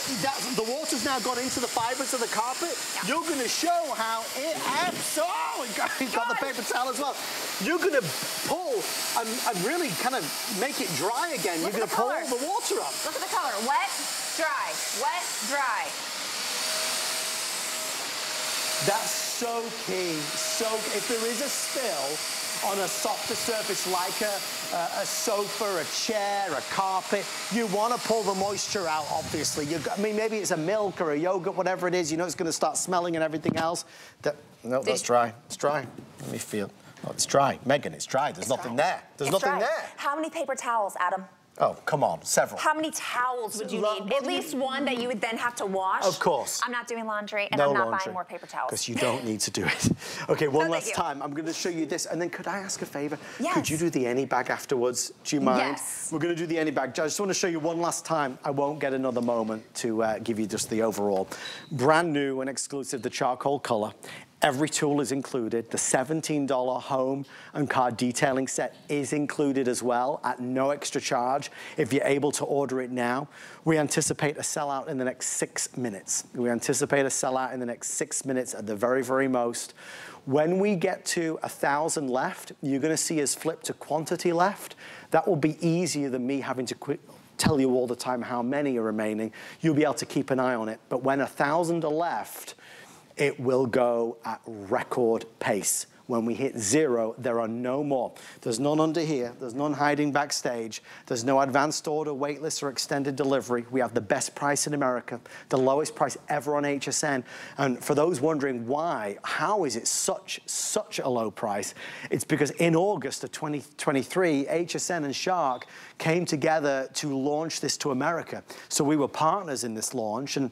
the water's now got into the fibers of the carpet. Yeah. You're going to show how it absorbs. Oh, got, got the paper towel as well. You're going to pull and, and, really kind of make it dry again. Look You're going to pull the water up. Look at the color. Wet, dry, wet, dry. That's so key. So if there is a spill, on a softer surface like a, a, sofa, a chair, a carpet. You want to pull the moisture out, obviously. Got, I mean, maybe it's a milk or a yogurt, whatever it is. You know it's going to start smelling and everything else. That, no, that's dry. It's dry. Let me feel. Oh, it's dry. Megan, it's dry. There's it's nothing dry. there. There's it's nothing dry. there. How many paper towels, Adam? Oh, come on, several. How many towels would you need? At least one that you would then have to wash. Of course. I'm not doing laundry, and no I'm not laundry. buying more paper towels. Because you don't need to do it. okay, one last time. I'm going to show you this, and then could I ask a favor? Yes. Could you do the any bag afterwards? Do you mind? Yes. We're going to do the any bag. I just want to show you one last time. I won't get another moment to uh, give you just the overall. Brand new and exclusive, the charcoal color. Every tool is included. The $17 home and car detailing set is included as well at no extra charge if you're able to order it now. We anticipate a sellout in the next six minutes. We anticipate a sellout in the next six minutes at the very, very most. When we get to a thousand left, you're gonna see us flip to quantity left. That will be easier than me having to quit tell you all the time how many are remaining. You'll be able to keep an eye on it. But when a thousand are left, it will go at record pace. When we hit zero, there are no more. There's none under here. There's none hiding backstage. There's no advanced order, waitlist, or extended delivery. We have the best price in America, the lowest price ever on HSN. And for those wondering why, how is it such, such a low price? It's because in August of 2023, HSN and Shark came together to launch this to America. So we were partners in this launch and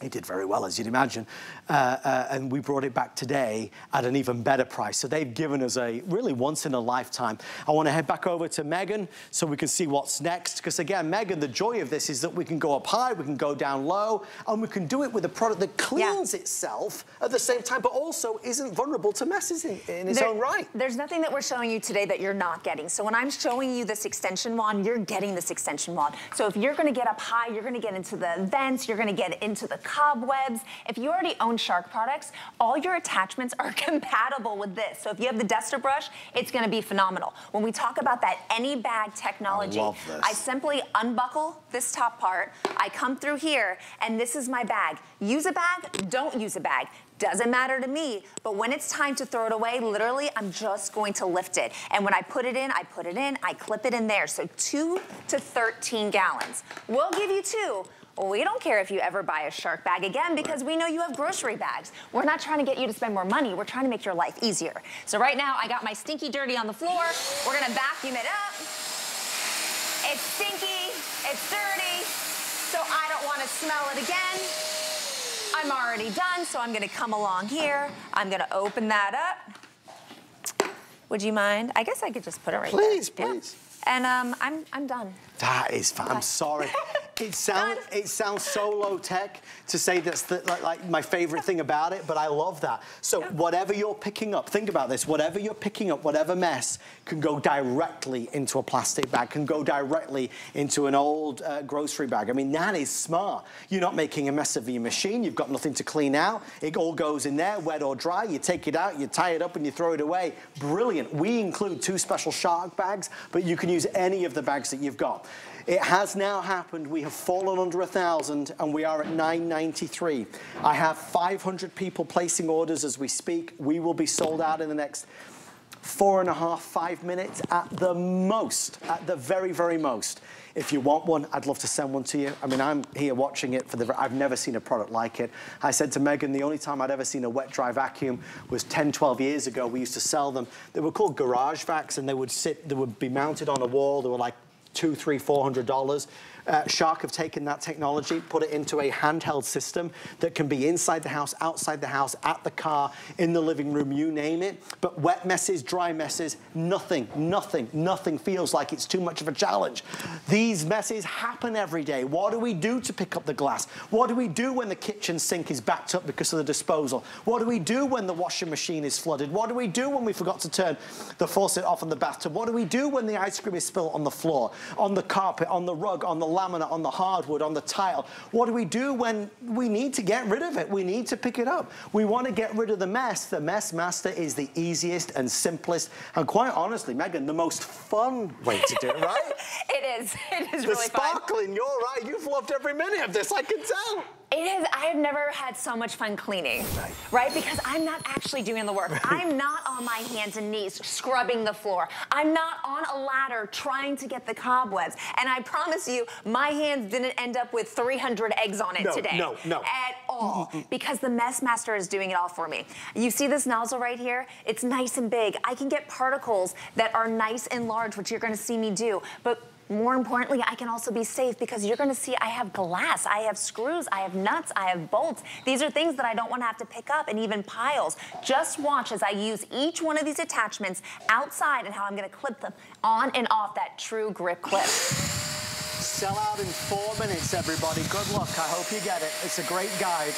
he did very well, as you'd imagine. Uh, uh, and we brought it back today at an even better price. So they've given us a really once in a lifetime. I want to head back over to Megan so we can see what's next. Because again, Megan, the joy of this is that we can go up high, we can go down low, and we can do it with a product that cleans yeah. itself at the same time, but also isn't vulnerable to messes in, in its there, own right. There's nothing that we're showing you today that you're not getting. So when I'm showing you this extension wand, you're getting this extension wand. So if you're going to get up high, you're going to get into the vents, you're going to get into the cobwebs. If you already own Shark products, all your attachments are compatible with this. So if you have the duster brush, it's gonna be phenomenal. When we talk about that any bag technology, I, I simply unbuckle this top part, I come through here, and this is my bag. Use a bag, don't use a bag. Doesn't matter to me, but when it's time to throw it away, literally, I'm just going to lift it. And when I put it in, I put it in, I clip it in there. So two to 13 gallons. We'll give you two, we don't care if you ever buy a shark bag again because we know you have grocery bags. We're not trying to get you to spend more money. We're trying to make your life easier. So right now, I got my stinky dirty on the floor. We're gonna vacuum it up. It's stinky, it's dirty, so I don't wanna smell it again. I'm already done, so I'm gonna come along here. I'm gonna open that up. Would you mind? I guess I could just put it right please, there. Please, please. Yeah. And um, I'm, I'm done. That is fine. I'm sorry. It sounds it sounds so low tech to say that's the, like, like, my favorite thing about it, but I love that. So whatever you're picking up, think about this. Whatever you're picking up, whatever mess can go directly into a plastic bag, can go directly into an old uh, grocery bag. I mean, that is smart. You're not making a mess of your machine. You've got nothing to clean out. It all goes in there, wet or dry. You take it out, you tie it up, and you throw it away. Brilliant. We include two special shark bags, but you can use any of the bags that you've got. It has now happened. We have fallen under a 1,000 and we are at 993. I have 500 people placing orders as we speak. We will be sold out in the next four and a half, five minutes at the most, at the very, very most. If you want one, I'd love to send one to you. I mean, I'm here watching it for the, I've never seen a product like it. I said to Megan, the only time I'd ever seen a wet dry vacuum was 10, 12 years ago. We used to sell them. They were called garage vacs and they would sit, they would be mounted on a wall. They were like two, three, four hundred dollars. Uh, Shark have taken that technology, put it into a handheld system that can be inside the house, outside the house, at the car, in the living room, you name it. But wet messes, dry messes, nothing, nothing, nothing feels like it's too much of a challenge. These messes happen every day. What do we do to pick up the glass? What do we do when the kitchen sink is backed up because of the disposal? What do we do when the washing machine is flooded? What do we do when we forgot to turn the faucet off in the bathtub? What do we do when the ice cream is spilled on the floor, on the carpet, on the rug, on the laminate, on the hardwood, on the tile. What do we do when we need to get rid of it? We need to pick it up. We want to get rid of the mess. The Mess Master is the easiest and simplest, and quite honestly, Megan, the most fun way to do it, right? it is. It is the really sparkling, fun. you're right. You've loved every minute of this, I can tell. It is, I have never had so much fun cleaning, right? right? Because I'm not actually doing the work. Right. I'm not on my hands and knees scrubbing the floor. I'm not on a ladder trying to get the cobwebs. And I promise you, my hands didn't end up with 300 eggs on it no, today. No, no, At all. Mm. Because the Mess Master is doing it all for me. You see this nozzle right here? It's nice and big. I can get particles that are nice and large, which you're gonna see me do. But more importantly, I can also be safe because you're gonna see I have glass, I have screws, I have nuts, I have bolts. These are things that I don't wanna have to pick up and even piles. Just watch as I use each one of these attachments outside and how I'm gonna clip them on and off that true grip clip. Sell out in four minutes, everybody. Good luck, I hope you get it. It's a great guide.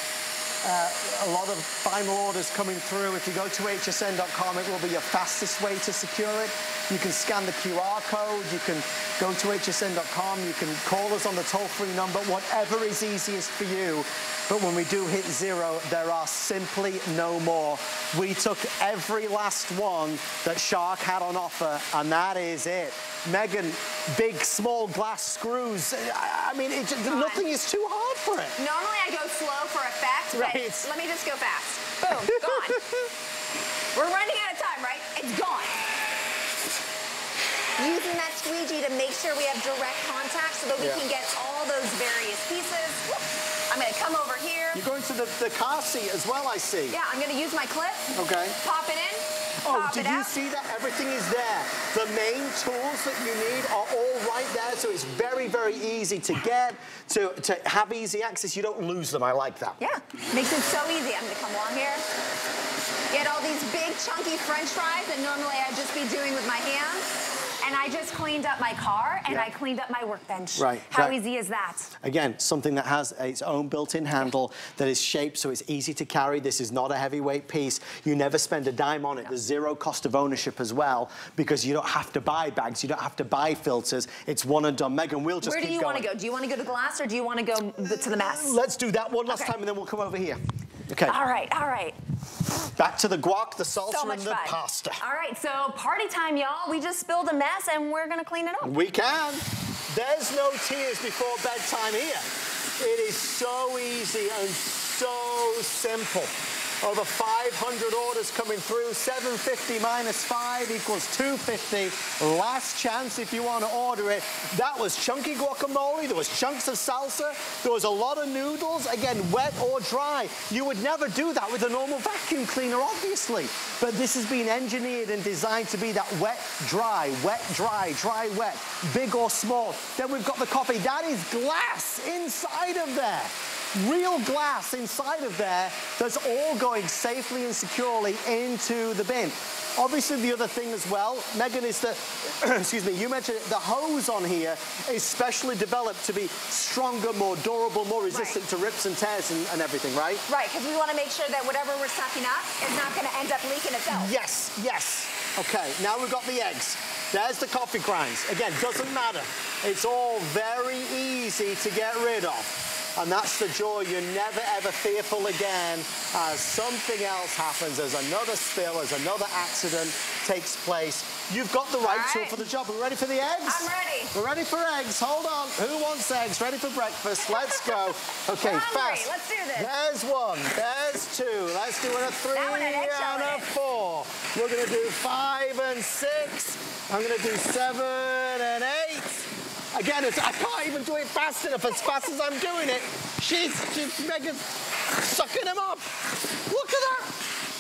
Uh, a lot of final orders coming through. If you go to hsn.com, it will be your fastest way to secure it. You can scan the QR code. You can go to hsn.com. You can call us on the toll-free number, whatever is easiest for you. But when we do hit zero, there are simply no more. We took every last one that Shark had on offer, and that is it. Megan, big, small glass screws. I mean, it, nothing is too hard for it. Normally I go slow for effect, Right. let me just go fast. Boom, gone. We're running out of time, right? It's gone. Using that squeegee to make sure we have direct contact so that we Yeah. can get all those various pieces. I'm gonna come over here. You're going to the, the car seat as well, I see. Yeah, I'm gonna use my clip. Okay. Pop it in. Oh, pop did you see that? Everything is there. The main tools that you need are all right there, so it's very, very easy to get, to, to have easy access. You don't lose them. I like that. Yeah, makes it so easy. I'm gonna come along here. Get all these big chunky french fries that normally I'd just be doing with my hands. And I just cleaned up my car and Yeah. I cleaned up my workbench. Right, How easy is that? Again, something that has its own built-in handle that is shaped so it's easy to carry. This is not a heavyweight piece. You never spend a dime on it. There's zero cost of ownership as well because you don't have to buy bags. You don't have to buy filters. It's one and done. Megan, we'll just Where do you want to go? Do you want to go to glass or do you want to go to the mess? Let's do that one last Okay. time and then we'll come over here. Okay, All right, all right. back to the guac, the salsa, So and the fun. pasta. All right, so party time, y'all. We just spilled a mess and we're gonna clean it up. We can. There's no tears before bedtime here. It is so easy and so simple. Over 500 orders coming through. 750 minus 5 equals 250. Last chance if you want to order it. That was chunky guacamole. There was chunks of salsa. There was a lot of noodles. Again, wet or dry. You would never do that with a normal vacuum cleaner, obviously. But this has been engineered and designed to be that wet, dry, wet, dry, dry, wet, big or small. Then we've got the coffee. That is glass inside of there. Real glass inside of there that's all going safely and securely into the bin. Obviously, the other thing as well, Megan, is that, excuse me, you mentioned it, the hose on here is specially developed to be stronger, more durable, more resistant right. to rips and tears and, and everything, right? Right, because we want to make sure that whatever we're sucking up is not going to end up leaking itself. Yes, yes. Okay, now we've got the eggs. There's the coffee grinds. Again, doesn't matter. It's all very easy to get rid of. And that's the joy. You're never, ever fearful again as something else happens, as another spill, as another accident takes place. You've got the right, right. tool for the job. Are we ready for the eggs? I'm ready. We're ready for eggs. Hold on. Who wants eggs? Ready for breakfast? Let's go. Okay, fast. Let's do this. There's one. There's two. Let's do a three and a four. We're going to do five and six. I'm going to do seven and eight. Again, I can't even do it fast enough as fast as I'm doing it. She's, she's Megan's sucking them up. Look at that.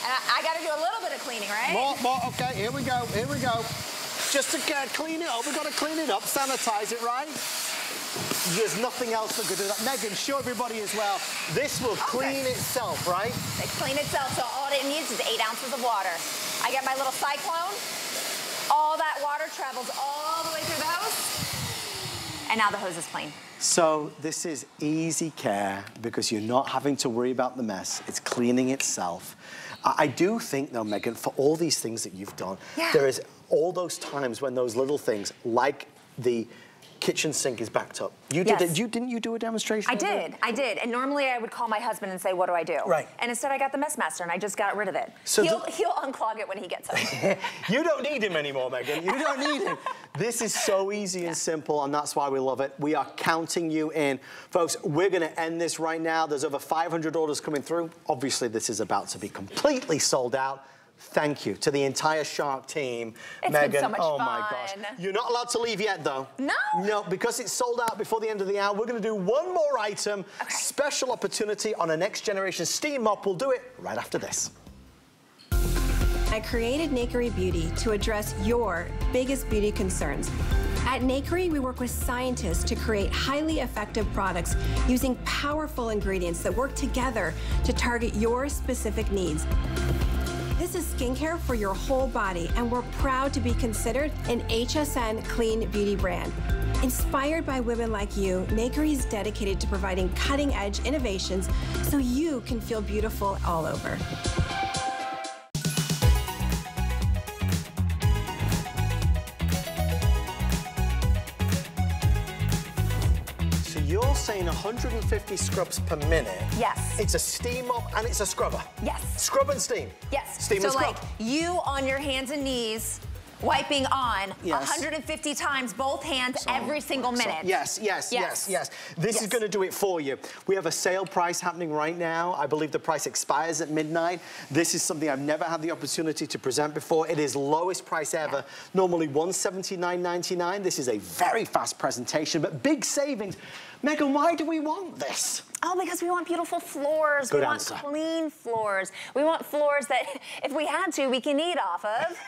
And I, got to do a little bit of cleaning, right? More, more. Okay, here we go. Here we go. Just to uh, clean it up, we've got to clean it up, sanitize it, right? There's nothing else that could do that. Megan, show everybody as well. This will clean okay. itself, right? It clean itself, so all it needs is eight ounces of water. I get my little cyclone. All that water travels all the way through the hose and now the hose is clean. So this is easy care because you're not having to worry about the mess. It's cleaning itself. I do think though, Megan, for all these things that you've done, yeah. there is all those times when those little things like the kitchen sink is backed up. You did yes. it. You didn't you do a demonstration? I did. I did. And normally I would call my husband and say, "What do I do?" Right. And instead I got the mess master and I just got rid of it. So he'll he'll unclog it when he gets home. you don't need him anymore, Megan. You don't need him. This is so easy and simple, and that's why we love it. We are counting you in. Folks, we're going to end this right now. There's over 500 orders coming through. Obviously, this is about to be completely sold out thank you to the entire Shark team. It's Megan, been so much oh fun. my gosh. You're not allowed to leave yet though. No. No, because it's sold out before the end of the hour. We're gonna do one more item, okay. special opportunity on a next generation steam mop. We'll do it right after this. I created Nakery Beauty to address your biggest beauty concerns. At Nakery, we work with scientists to create highly effective products using powerful ingredients that work together to target your specific needs. This is skincare for your whole body, and we're proud to be considered an HSN clean beauty brand. Inspired by women like you, Nakery is dedicated to providing cutting edge innovations so you can feel beautiful all over. Saying 150 scrubs per minute. Yes. It's a steam mop and it's a scrubber. Yes. Scrub and steam. Yes. Steam so and scrub. like you on your hands and knees wiping on yes. 150 times both hands so, every single minute. So, yes, yes, yes, yes, yes. This yes. is going to do it for you. We have a sale price happening right now. I believe the price expires at midnight. This is something I've never had the opportunity to present before. It is lowest price ever. Yeah. Normally $179.99. This is a very fast presentation, but big savings. Megan, why do we want this? Oh, because we want beautiful floors. Good we answer. want clean floors. We want floors that, if we had to, we can eat off of.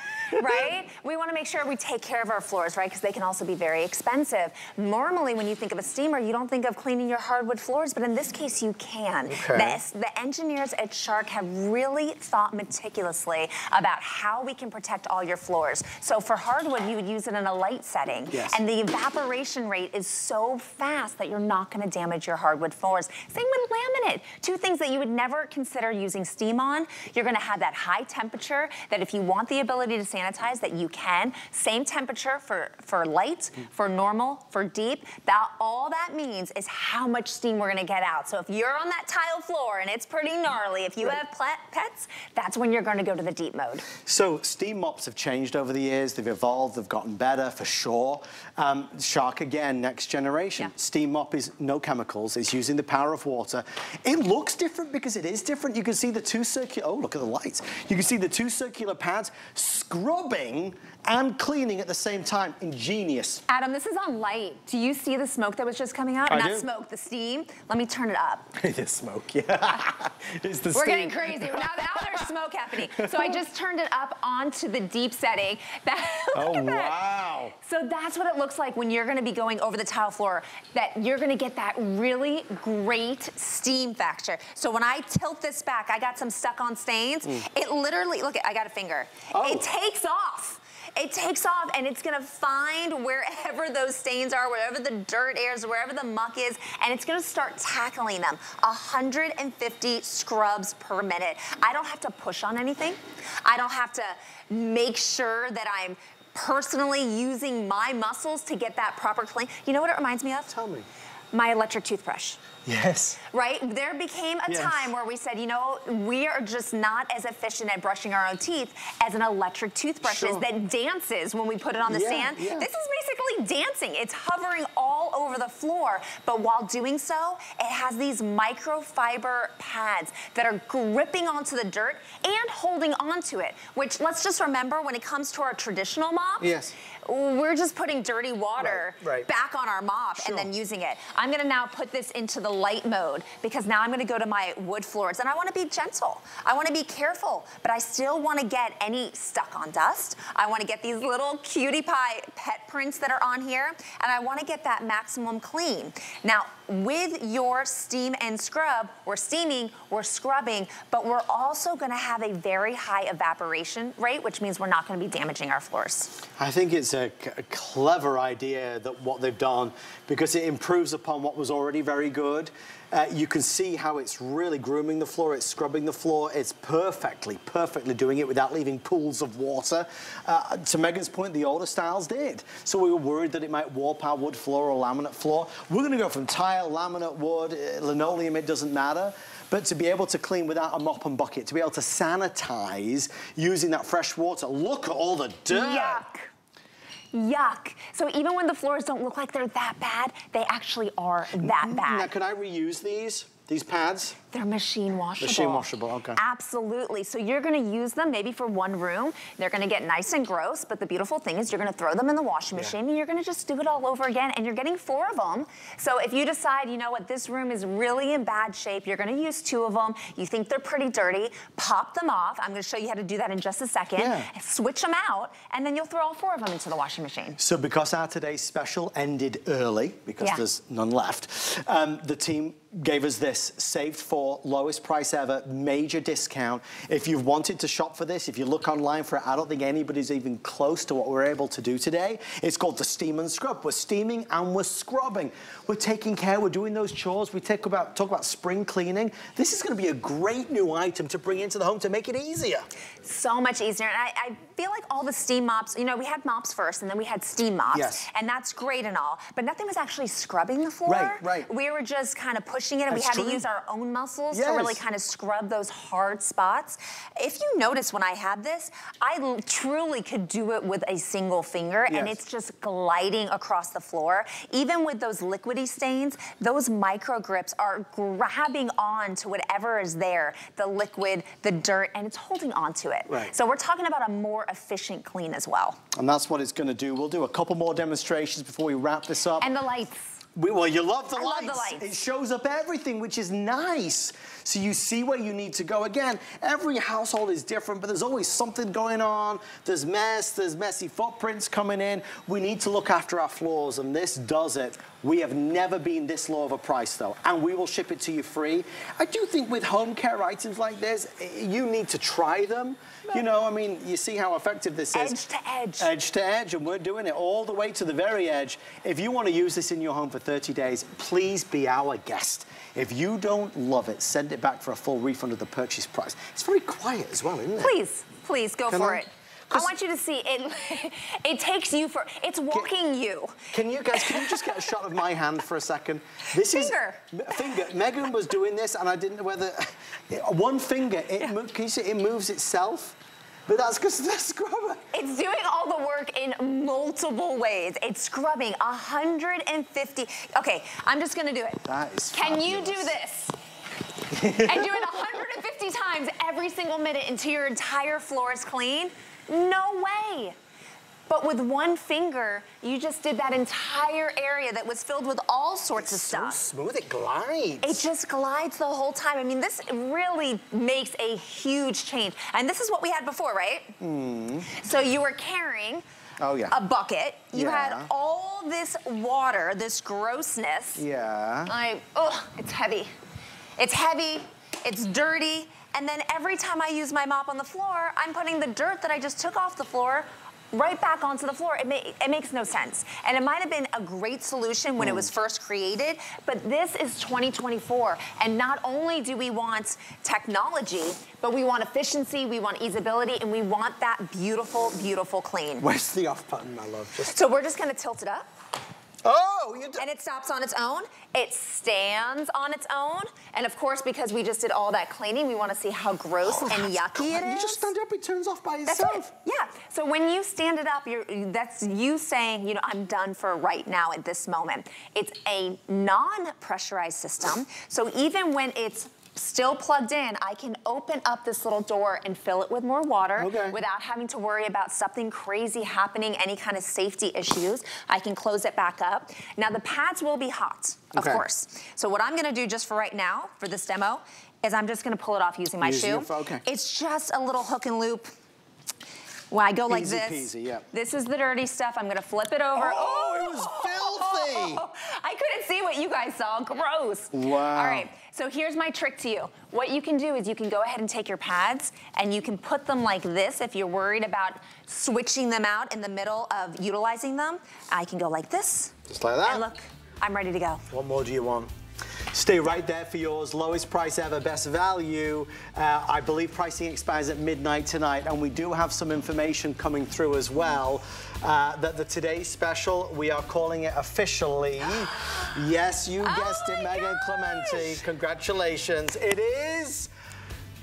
Right? We want to make sure we take care of our floors, right? Because they can also be very expensive. Normally, when you think of a steamer, you don't think of cleaning your hardwood floors, but in this case, you can. Okay. The, the engineers at Shark have really thought meticulously about how we can protect all your floors. So for hardwood, you would use it in a light setting. Yes. And the evaporation rate is so fast that you're not going to damage your hardwood floors. Same with laminate. Two things that you would never consider using steam on. You're going to have that high temperature that if you want the ability to sanitize, that you can. Same temperature for, for light, for normal, for deep. That All that means is how much steam we're going to get out. So if you're on that tile floor and it's pretty gnarly, if you have pets, that's when you're going to go to the deep mode. So steam mops have changed over the years. They've evolved. They've gotten better for sure. Um, Shark again, next generation. Yeah. Steam mop is no chemicals. It's using the power of water. It looks different because it is different. You can see the two circular, oh, look at the lights. You can see the two circular pads. Scrub scrubbing and cleaning at the same time. Ingenious. Adam, this is on light. Do you see the smoke that was just coming out? I Not do. smoke, the steam. Let me turn it up. the smoke, yeah. it's the steam. We're steam. getting crazy. Now, now there's smoke happening. So I just turned it up onto the deep setting. That, look Oh, at that. wow. So that's what it looks like when you're gonna be going over the tile floor, that you're gonna get that really great steam factor. So when I tilt this back, I got some stuck on stains. It literally, look, I got a finger. Mm. Oh. It takes off. It takes off and it's gonna find wherever those stains are, wherever the dirt is, wherever the muck is, and it's gonna start tackling them. 150 scrubs per minute. I don't have to push on anything. I don't have to make sure that I'm personally using my muscles to get that proper clean. You know what it reminds me of? Tell me. My electric toothbrush Yes. right? There became a Yes. time where we said, you know, we are just not as efficient at brushing our own teeth as an electric toothbrush Sure. is that dances when we put it on the Yeah, stand. yeah. This is basically dancing. It's hovering all over the floor, but while doing so, it has these microfiber pads that are gripping onto the dirt and holding onto it, which let's just remember when it comes to our traditional mop, Yes. We're just putting dirty water Right, right. back on our mop Sure. and then using it. I'm gonna now put this into the light mode because now I'm gonna go to my wood floors and I wanna be gentle. I wanna be careful, but I still wanna get any stuck on dust. I wanna get these little cutie pie pet prints that are on here and I wanna get that maximum clean. Now, with your steam and scrub, we're steaming, we're scrubbing, but we're also gonna have a very high evaporation rate, which means we're not gonna be damaging our floors. I think it's a clever idea that what they've done because it improves upon what was already very good. Uh, you can see how it's really grooming the floor, it's scrubbing the floor, it's perfectly, perfectly doing it without leaving pools of water. Uh, to Megan's point, the older styles did. So we were worried that it might warp our wood floor or laminate floor. We're gonna go from tile, laminate, wood, uh, linoleum, it doesn't matter. But to be able to clean without a mop and bucket, to be able to sanitize using that fresh water, look at all the dirt. Yuck. Yuck. So even when the floors don't look like they're that bad, they actually are that mm-hmm. bad. Now, can I reuse these? These pads? They're machine washable. Machine washable, okay. Absolutely. So you're gonna use them maybe for one room. They're gonna get nice and gross, but the beautiful thing is you're gonna throw them in the washing machine and you're gonna just do it all over again and you're getting four of them. So if you decide, you know what, this room is really in bad shape, you're gonna use two of them, you think they're pretty dirty, pop them off. I'm gonna show you how to do that in just a second. Yeah. Switch them out and then you'll throw all four of them into the washing machine. So because our today's special ended early, because Yeah. there's none left, um, the team gave us this saved lowest price ever, major discount. If you've wanted to shop for this, if you look online for it, I don't think anybody's even close to what we're able to do today. It's called the Steam and Scrub. We're steaming and we're scrubbing. We're taking care, we're doing those chores. We take about, talk about spring cleaning. This is gonna be a great new item to bring into the home to make it easier. so much easier. And I, I feel like all the steam mops, you know, we had mops first and then we had steam mops. Yes. And that's great and all, but nothing was actually scrubbing the floor. Right, right. We were just kind of pushing it and That's we had true. to use our own muscles to Yes. really kind of scrub those hard spots. If you notice when I had this, I truly could do it with a single finger and it's just gliding across the floor. Even with those liquidy stains, those micro grips are grabbing on to whatever is there, the liquid, the dirt, and it's holding on to it. Right. So we're talking about a more efficient clean as well. And that's what it's gonna do. We'll do a couple more demonstrations before we wrap this up. And the lights. We, well, you love the I love the lights. It shows up everything, which is nice. So you see where you need to go. Again, every household is different, but there's always something going on. There's mess, there's messy footprints coming in. We need to look after our floors, and this does it. We have never been this low of a price, though, and we will ship it to you free. I do think with home care items like this, you need to try them. You know, I mean, you see how effective this is. Edge to edge. Edge to edge, and we're doing it all the way to the very edge. If you want to use this in your home for 30 days, please be our guest. If you don't love it, send it back for a full refund of the purchase price. It's very quiet as well, isn't it? Please, please go Can for I? it. I want you to see it. It takes you for. It's walking you. Can you guys, can you just get a shot of my hand for a second? This Finger. is finger. Megan was doing this, and I didn't know whether one finger. It mo- can you see it moves itself? But that's because the scrubber. It's doing all the work in multiple ways. It's scrubbing 150. Okay, I'm just gonna do it. That is Can you do this? and do it 150 times every single minute until your entire floor is clean? No way. But with one finger, you just did that entire area that was filled with all sorts of stuff. So smooth, it glides. It just glides the whole time. I mean, this really makes a huge change. And this is what we had before, right? Hmm. So you were carrying. Oh, yeah. a bucket. You had all this water, this grossness. yeah. I, oh, it's heavy. It's heavy, it's dirty, and then every time I use my mop on the floor, I'm putting the dirt that I just took off the floor right back onto the floor. It, ma it makes no sense. And it might have been a great solution when it was mm. first created, but this is 2024. And not only do we want technology, but we want efficiency, we want easeability, and we want that beautiful, beautiful clean. Where's the off button, my love? Just. So we're just gonna tilt it up Oh, you. and it stops on its own. It stands on its own. And of course, because we just did all that cleaning, we wanna see how gross Oh, and yucky it is. You just stand up, it turns off by itself. it. Yeah. So when you stand it up, you're, that's you saying, you know, I'm done for right now at this moment. It's a non-pressurized system. So even when it's still plugged in, I can open up this little door and fill it with more water Okay. without having to worry about something crazy happening, any kind of safety issues. I can close it back up. Now the pads will be hot, of Okay. course. So what I'm gonna do just for right now, for this demo, is I'm just gonna pull it off using my shoe. your okay. It's just a little hook and loop. When I go like Easy this, peasy, yeah. this is the dirty stuff. I'm gonna flip it over. Oh, it oh! was filthy. I couldn't see what you guys saw. Gross. Wow. All right. So here's my trick to you. What you can do is you can go ahead and take your pads and you can put them like this if you're worried about switching them out in the middle of utilizing them. I can go like this. Just like that. And look, I'm ready to go. What more do you want? Stay right there for yours. Lowest price ever, best value. Uh, I believe pricing expires at midnight tonight, and we do have some information coming through as well. Uh, that the Today special, we are calling it officially. yes, you guessed it, Oh my Megan. Clementi. Congratulations. It is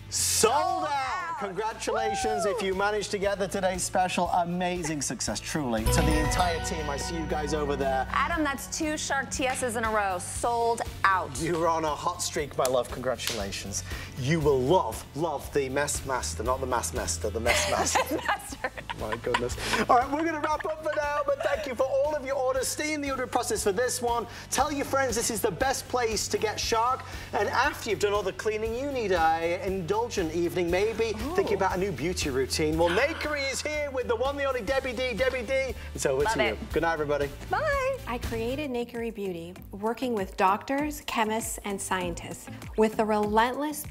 sold out. Congratulations if you managed to get the today's special. Amazing success, truly. To the entire team, I see you guys over there. Adam, that's two Shark TSs in a row, sold out. You're on a hot streak, my love. Congratulations. You will love, love the Mess Master, not the Mass Master, the Mess Master. Master. my goodness. All right, we're going to wrap up for now, but thank you for all of your orders. Stay in the order process for this one. Tell your friends this is the best place to get Shark. And after you've done all the cleaning, you need a indulgent evening, maybe thinking about a new beauty routine. Well, Nakery is here with the one, the only Debbie D. Debbie D. It's over Love to you. Good night, everybody. Bye. I created Nakery Beauty, working with doctors, chemists, and scientists with the relentless